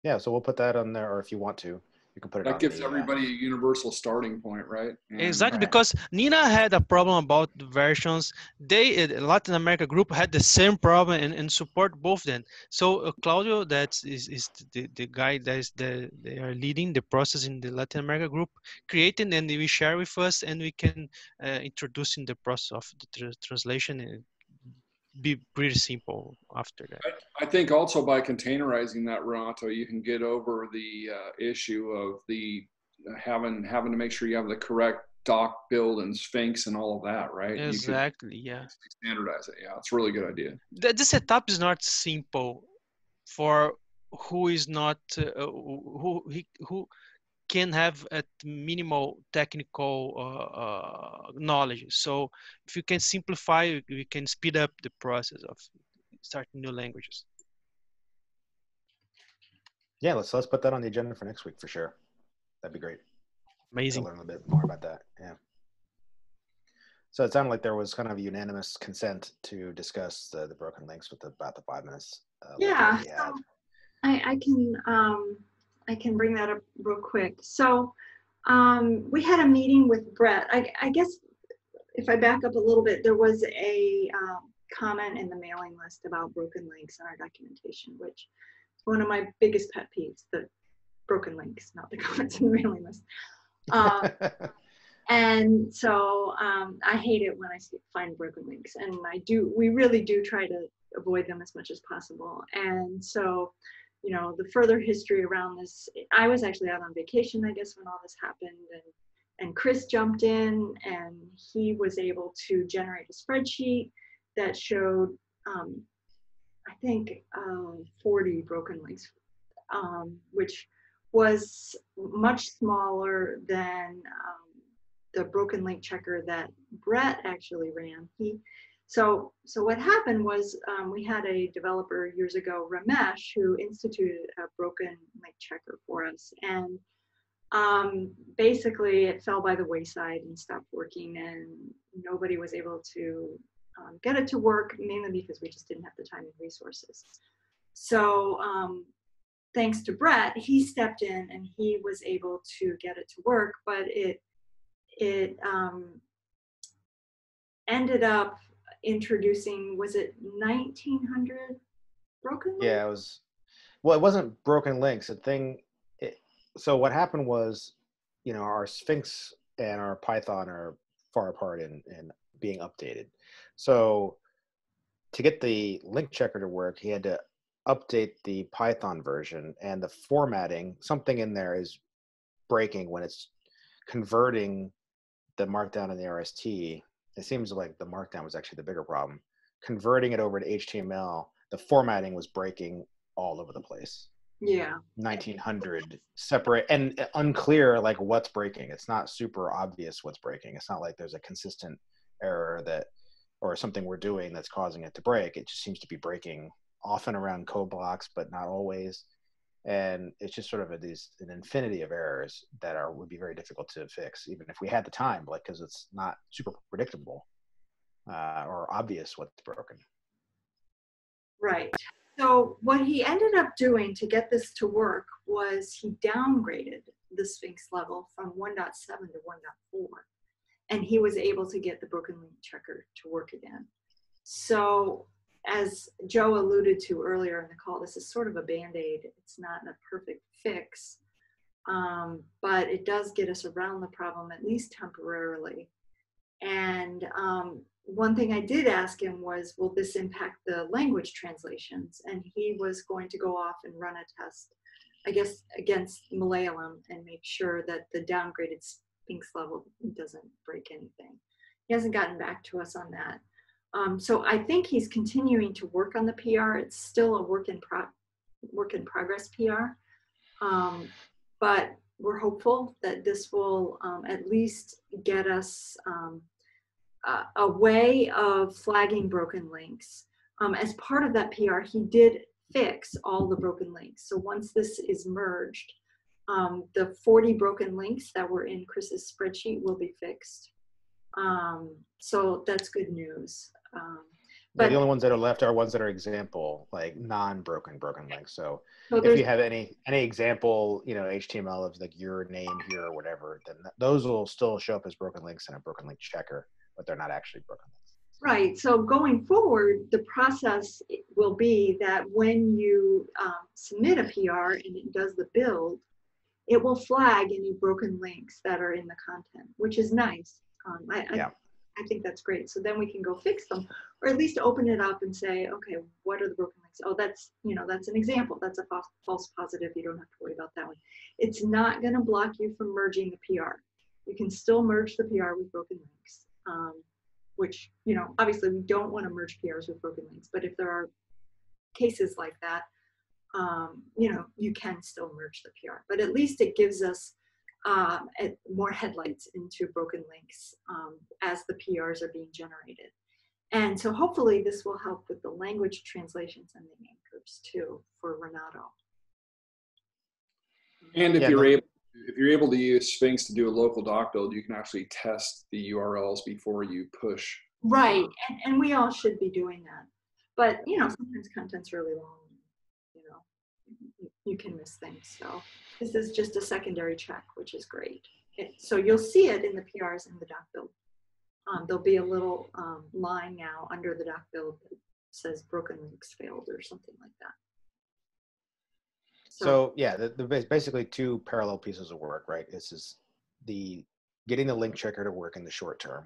yeah, so we'll put that on there, or if you want to, you can put it. That gives the, uh, everybody uh, a universal starting point, right? And, exactly, right. because Nina had a problem about the versions. They Latin America group had the same problem and, and support both them. So uh, Claudio, that is, is the, the guy that is the they are leading the process in the Latin America group, creating and we share with us, and we can uh, introduce in the process of the tr translation and be pretty simple after that. I, I, think also by containerizing that Renato, you can get over the uh, issue of the uh, having having to make sure you have the correct doc build and Sphinx and all of that, right? Exactly. yeah. Standardize it. Yeah, it's a really good idea. The, the setup is not simple for who is not uh, who who can have a minimal technical uh, uh, knowledge. So if you can simplify, we can speed up the process of starting new languages. Yeah, let's let's put that on the agenda for next week for sure. That'd be great. Amazing. To learn a little bit more about that. Yeah. So it sounded like there was kind of unanimous consent to discuss the, the broken links with the, about the five minutes. Uh, yeah, so I, I can um, I can bring that up real quick. So um, we had a meeting with Brett. I, I, guess if I back up a little bit, there was a um, comment in the mailing list about broken links in our documentation, which is one of my biggest pet peeves, the broken links, not the *laughs* comments in the mailing list. Uh, *laughs* and so um, I hate it when I find broken links, and I do. We really do try to avoid them as much as possible. And so you know, the further history around this, I was actually out on vacation, I guess, when all this happened. And, and Chris jumped in and he was able to generate a spreadsheet that showed, um, I think, um, 40 broken links, um, which was much smaller than um, the broken link checker that Brett actually ran. He so, so what happened was um, we had a developer years ago, Ramesh, who instituted a broken link checker for us. And um, basically it fell by the wayside and stopped working and nobody was able to um, get it to work, mainly because we just didn't have the time and resources. So um, thanks to Brett, he stepped in and he was able to get it to work, but it, it um, ended up introducing was it 1900 broken links? yeah it was well it wasn't broken links the thing it, so what happened was you know our sphinx and our python are far apart in, in being updated so to get the link checker to work he had to update the python version and the formatting something in there is breaking when it's converting the markdown in the rst it seems like the markdown was actually the bigger problem. Converting it over to HTML, the formatting was breaking all over the place. Yeah. 1900 separate and uh, unclear like what's breaking. It's not super obvious what's breaking. It's not like there's a consistent error that or something we're doing that's causing it to break. It just seems to be breaking often around code blocks, but not always and it's just sort of a, these an infinity of errors that are would be very difficult to fix even if we had the time like because it's not super predictable uh, or obvious what's broken. Right. So what he ended up doing to get this to work was he downgraded the sphinx level from 1.7 to 1.4 and he was able to get the broken link checker to work again. So as Joe alluded to earlier in the call, this is sort of a band aid. It's not a perfect fix, um, but it does get us around the problem, at least temporarily. And um, one thing I did ask him was, will this impact the language translations? And he was going to go off and run a test, I guess, against Malayalam and make sure that the downgraded Sphinx level doesn't break anything. He hasn't gotten back to us on that. Um, so I think he's continuing to work on the PR. It's still a work in pro work in progress PR. Um, but we're hopeful that this will um, at least get us um, a, a, way of flagging broken links. Um, as part of that PR, he did fix all the broken links. So once this is merged, um, the 40 broken links that were in Chris's spreadsheet will be fixed. Um, so that's good news. Um, but the only ones that are left are ones that are example, like non-broken broken links. So, so if you have any any example, you know, HTML of like your name here or whatever, then those will still show up as broken links in a broken link checker, but they're not actually broken links. Right. So going forward, the process will be that when you um, submit a PR and it does the build, it will flag any broken links that are in the content, which is nice. Um, I, yeah. I think that's great. So then we can go fix them, or at least open it up and say, okay, what are the broken links? Oh, that's you know that's an example. That's a false, false positive. You don't have to worry about that one. It's not going to block you from merging the PR. You can still merge the PR with broken links, um, which you know obviously we don't want to merge PRs with broken links. But if there are cases like that, um, you know you can still merge the PR. But at least it gives us um, more headlights into broken links um, as the PRs are being generated. And so hopefully this will help with the language translations and the anchors too for Renato. And if yeah, you're able if you're able to use Sphinx to do a local doc build, you can actually test the URLs before you push. Right, and, and we all should be doing that. But you know, sometimes content's really long. You can miss things. So this is just a secondary check, which is great. It, so you'll see it in the PRs in the doc build. Um, there'll be a little um, line now under the doc build that says broken links failed or something like that. So, so yeah, the, the basically two parallel pieces of work, right? This is the getting the link checker to work in the short term,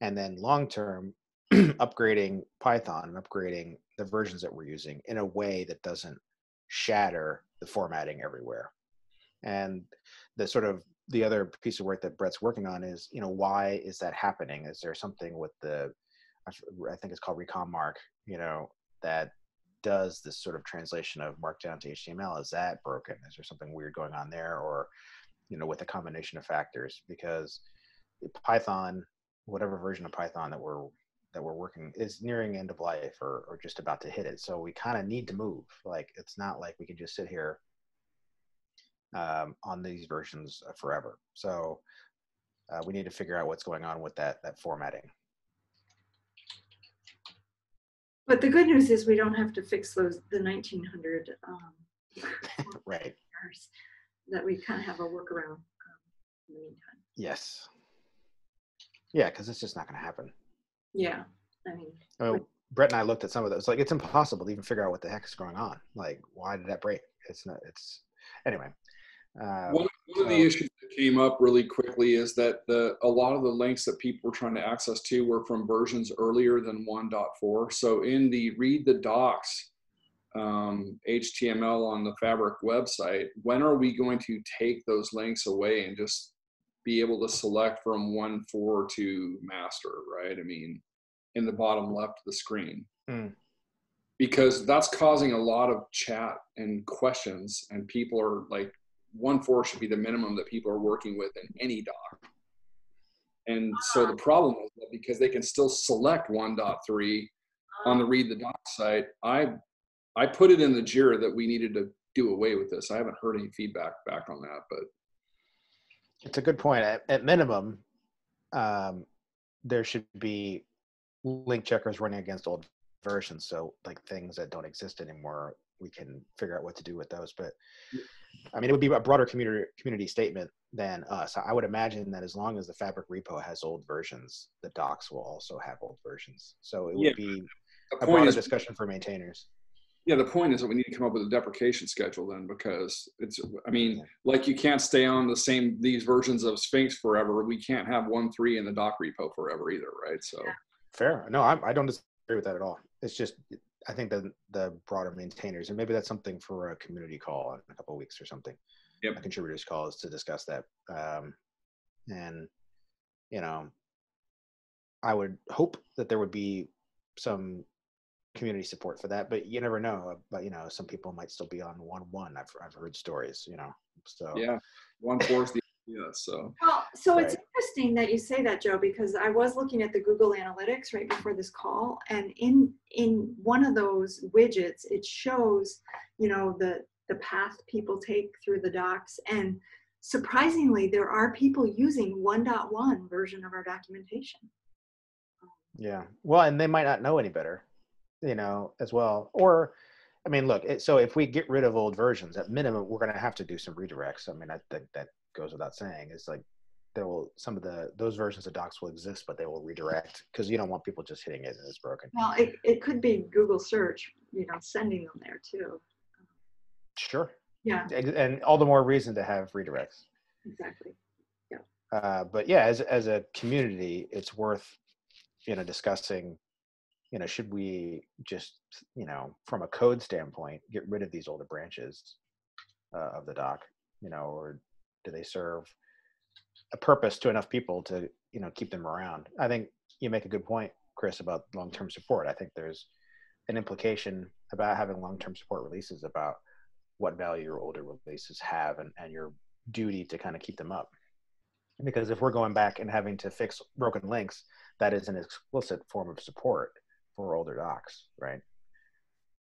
and then long term, *clears throat* upgrading Python and upgrading the versions that we're using in a way that doesn't shatter the formatting everywhere. And the sort of the other piece of work that Brett's working on is, you know, why is that happening? Is there something with the, I think it's called recommonmark, you know, that does this sort of translation of Markdown to HTML? Is that broken? Is there something weird going on there, or, you know, with a combination of factors? Because Python, whatever version of Python that we're that we're working is nearing end of life or, or just about to hit it. So we kind of need to move. Like it's not like we can just sit here um, on these versions forever. So uh, we need to figure out what's going on with that that formatting. But the good news is we don't have to fix those the 1900 um, *laughs* right that we kind of have a workaround um, in the meantime. Yes. Yeah, because it's just not going to happen. Yeah, I mean. Oh, Brett and I looked at some of those. Like, it's impossible to even figure out what the heck is going on. Like, why did that break? It's not. It's anyway. Uh, one, one of the issues that came up really quickly is that the a lot of the links that people were trying to access to were from versions earlier than 1.4. So in the read the docs um, HTML on the Fabric website, when are we going to take those links away and just be able to select from 1.4 to master, right? I mean, in the bottom left of the screen. Mm. Because that's causing a lot of chat and questions, and people are like, one four should be the minimum that people are working with in any doc. And so the problem is that because they can still select 1.3 on the read the doc site, I I put it in the JIRA that we needed to do away with this. I haven't heard any feedback back on that, but it's a good point. At, at minimum, um, there should be link checkers running against old versions. So like things that don't exist anymore, we can figure out what to do with those. But I mean, it would be a broader community community statement than us. I would imagine that as long as the Fabric repo has old versions, the docs will also have old versions. So it would yeah. be a broader is, discussion for maintainers. Yeah, the point is that we need to come up with a deprecation schedule then, because it's. I mean, like you can't stay on the same these versions of Sphinx forever. We can't have one three in the doc repo forever either, right? So. Yeah Fair. No, I, I don't disagree with that at all. It's just I think the the broader maintainers, and maybe that's something for a community call in a couple of weeks or something. Yep. A contributors call is to discuss that. Um, and you know, I would hope that there would be some community support for that, but you never know. But you know, some people might still be on one one. I've I've heard stories, you know. So Yeah, one force the yeah. So Well, so it's interesting that you say that, Joe, because I was looking at the Google Analytics right before this call, and in in one of those widgets, it shows, you know, the the path people take through the docs, and surprisingly, there are people using 1.1 version of our documentation. Yeah. Well, and they might not know any better, you know, as well. Or, I mean, look, it, so if we get rid of old versions, at minimum, we're going to have to do some redirects. I mean, I think that goes without saying. is like there will, some of the, those versions of docs will exist, but they will redirect because you don't want people just hitting it and it's broken. Well, it, it could be Google search, you know, sending them there too. Sure. Yeah, And all the more reason to have redirects. exactly. Uh, but yeah, as, as a community, it's worth, you know, discussing, you know, should we just, you know, from a code standpoint, get rid of these older branches uh, of the doc, you know, or do they serve a purpose to enough people to, you know, keep them around? I think you make a good point, Chris, about long-term support. I think there's an implication about having long-term support releases about what value your older releases have and, and your duty to kind of keep them up because if we're going back and having to fix broken links that is an explicit form of support for older docs right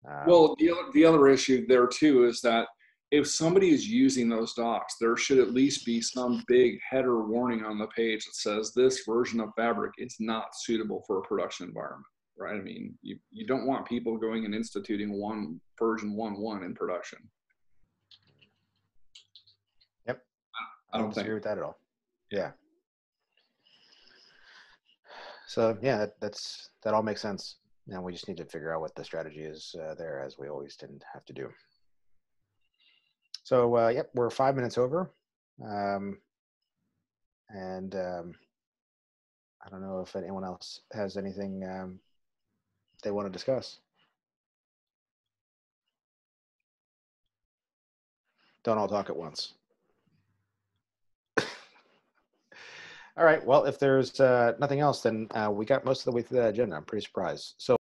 um, Well, the the other issue there too is that if somebody is using those docs, there should at least be some big header warning on the page that says this version of Fabric is not suitable for a production environment, right? I mean, you, you don't want people going and instituting one version one one in production. Yep. I don't disagree think. with that at all yeah so yeah that, that's that all makes sense now we just need to figure out what the strategy is uh, there as we always tend to have to do so uh, yep we're five minutes over um, and um, i don't know if anyone else has anything um, they want to discuss don't all talk at once *laughs* All right. Well, if there's uh, nothing else, then uh, we got most of the way through the agenda. I'm pretty surprised. So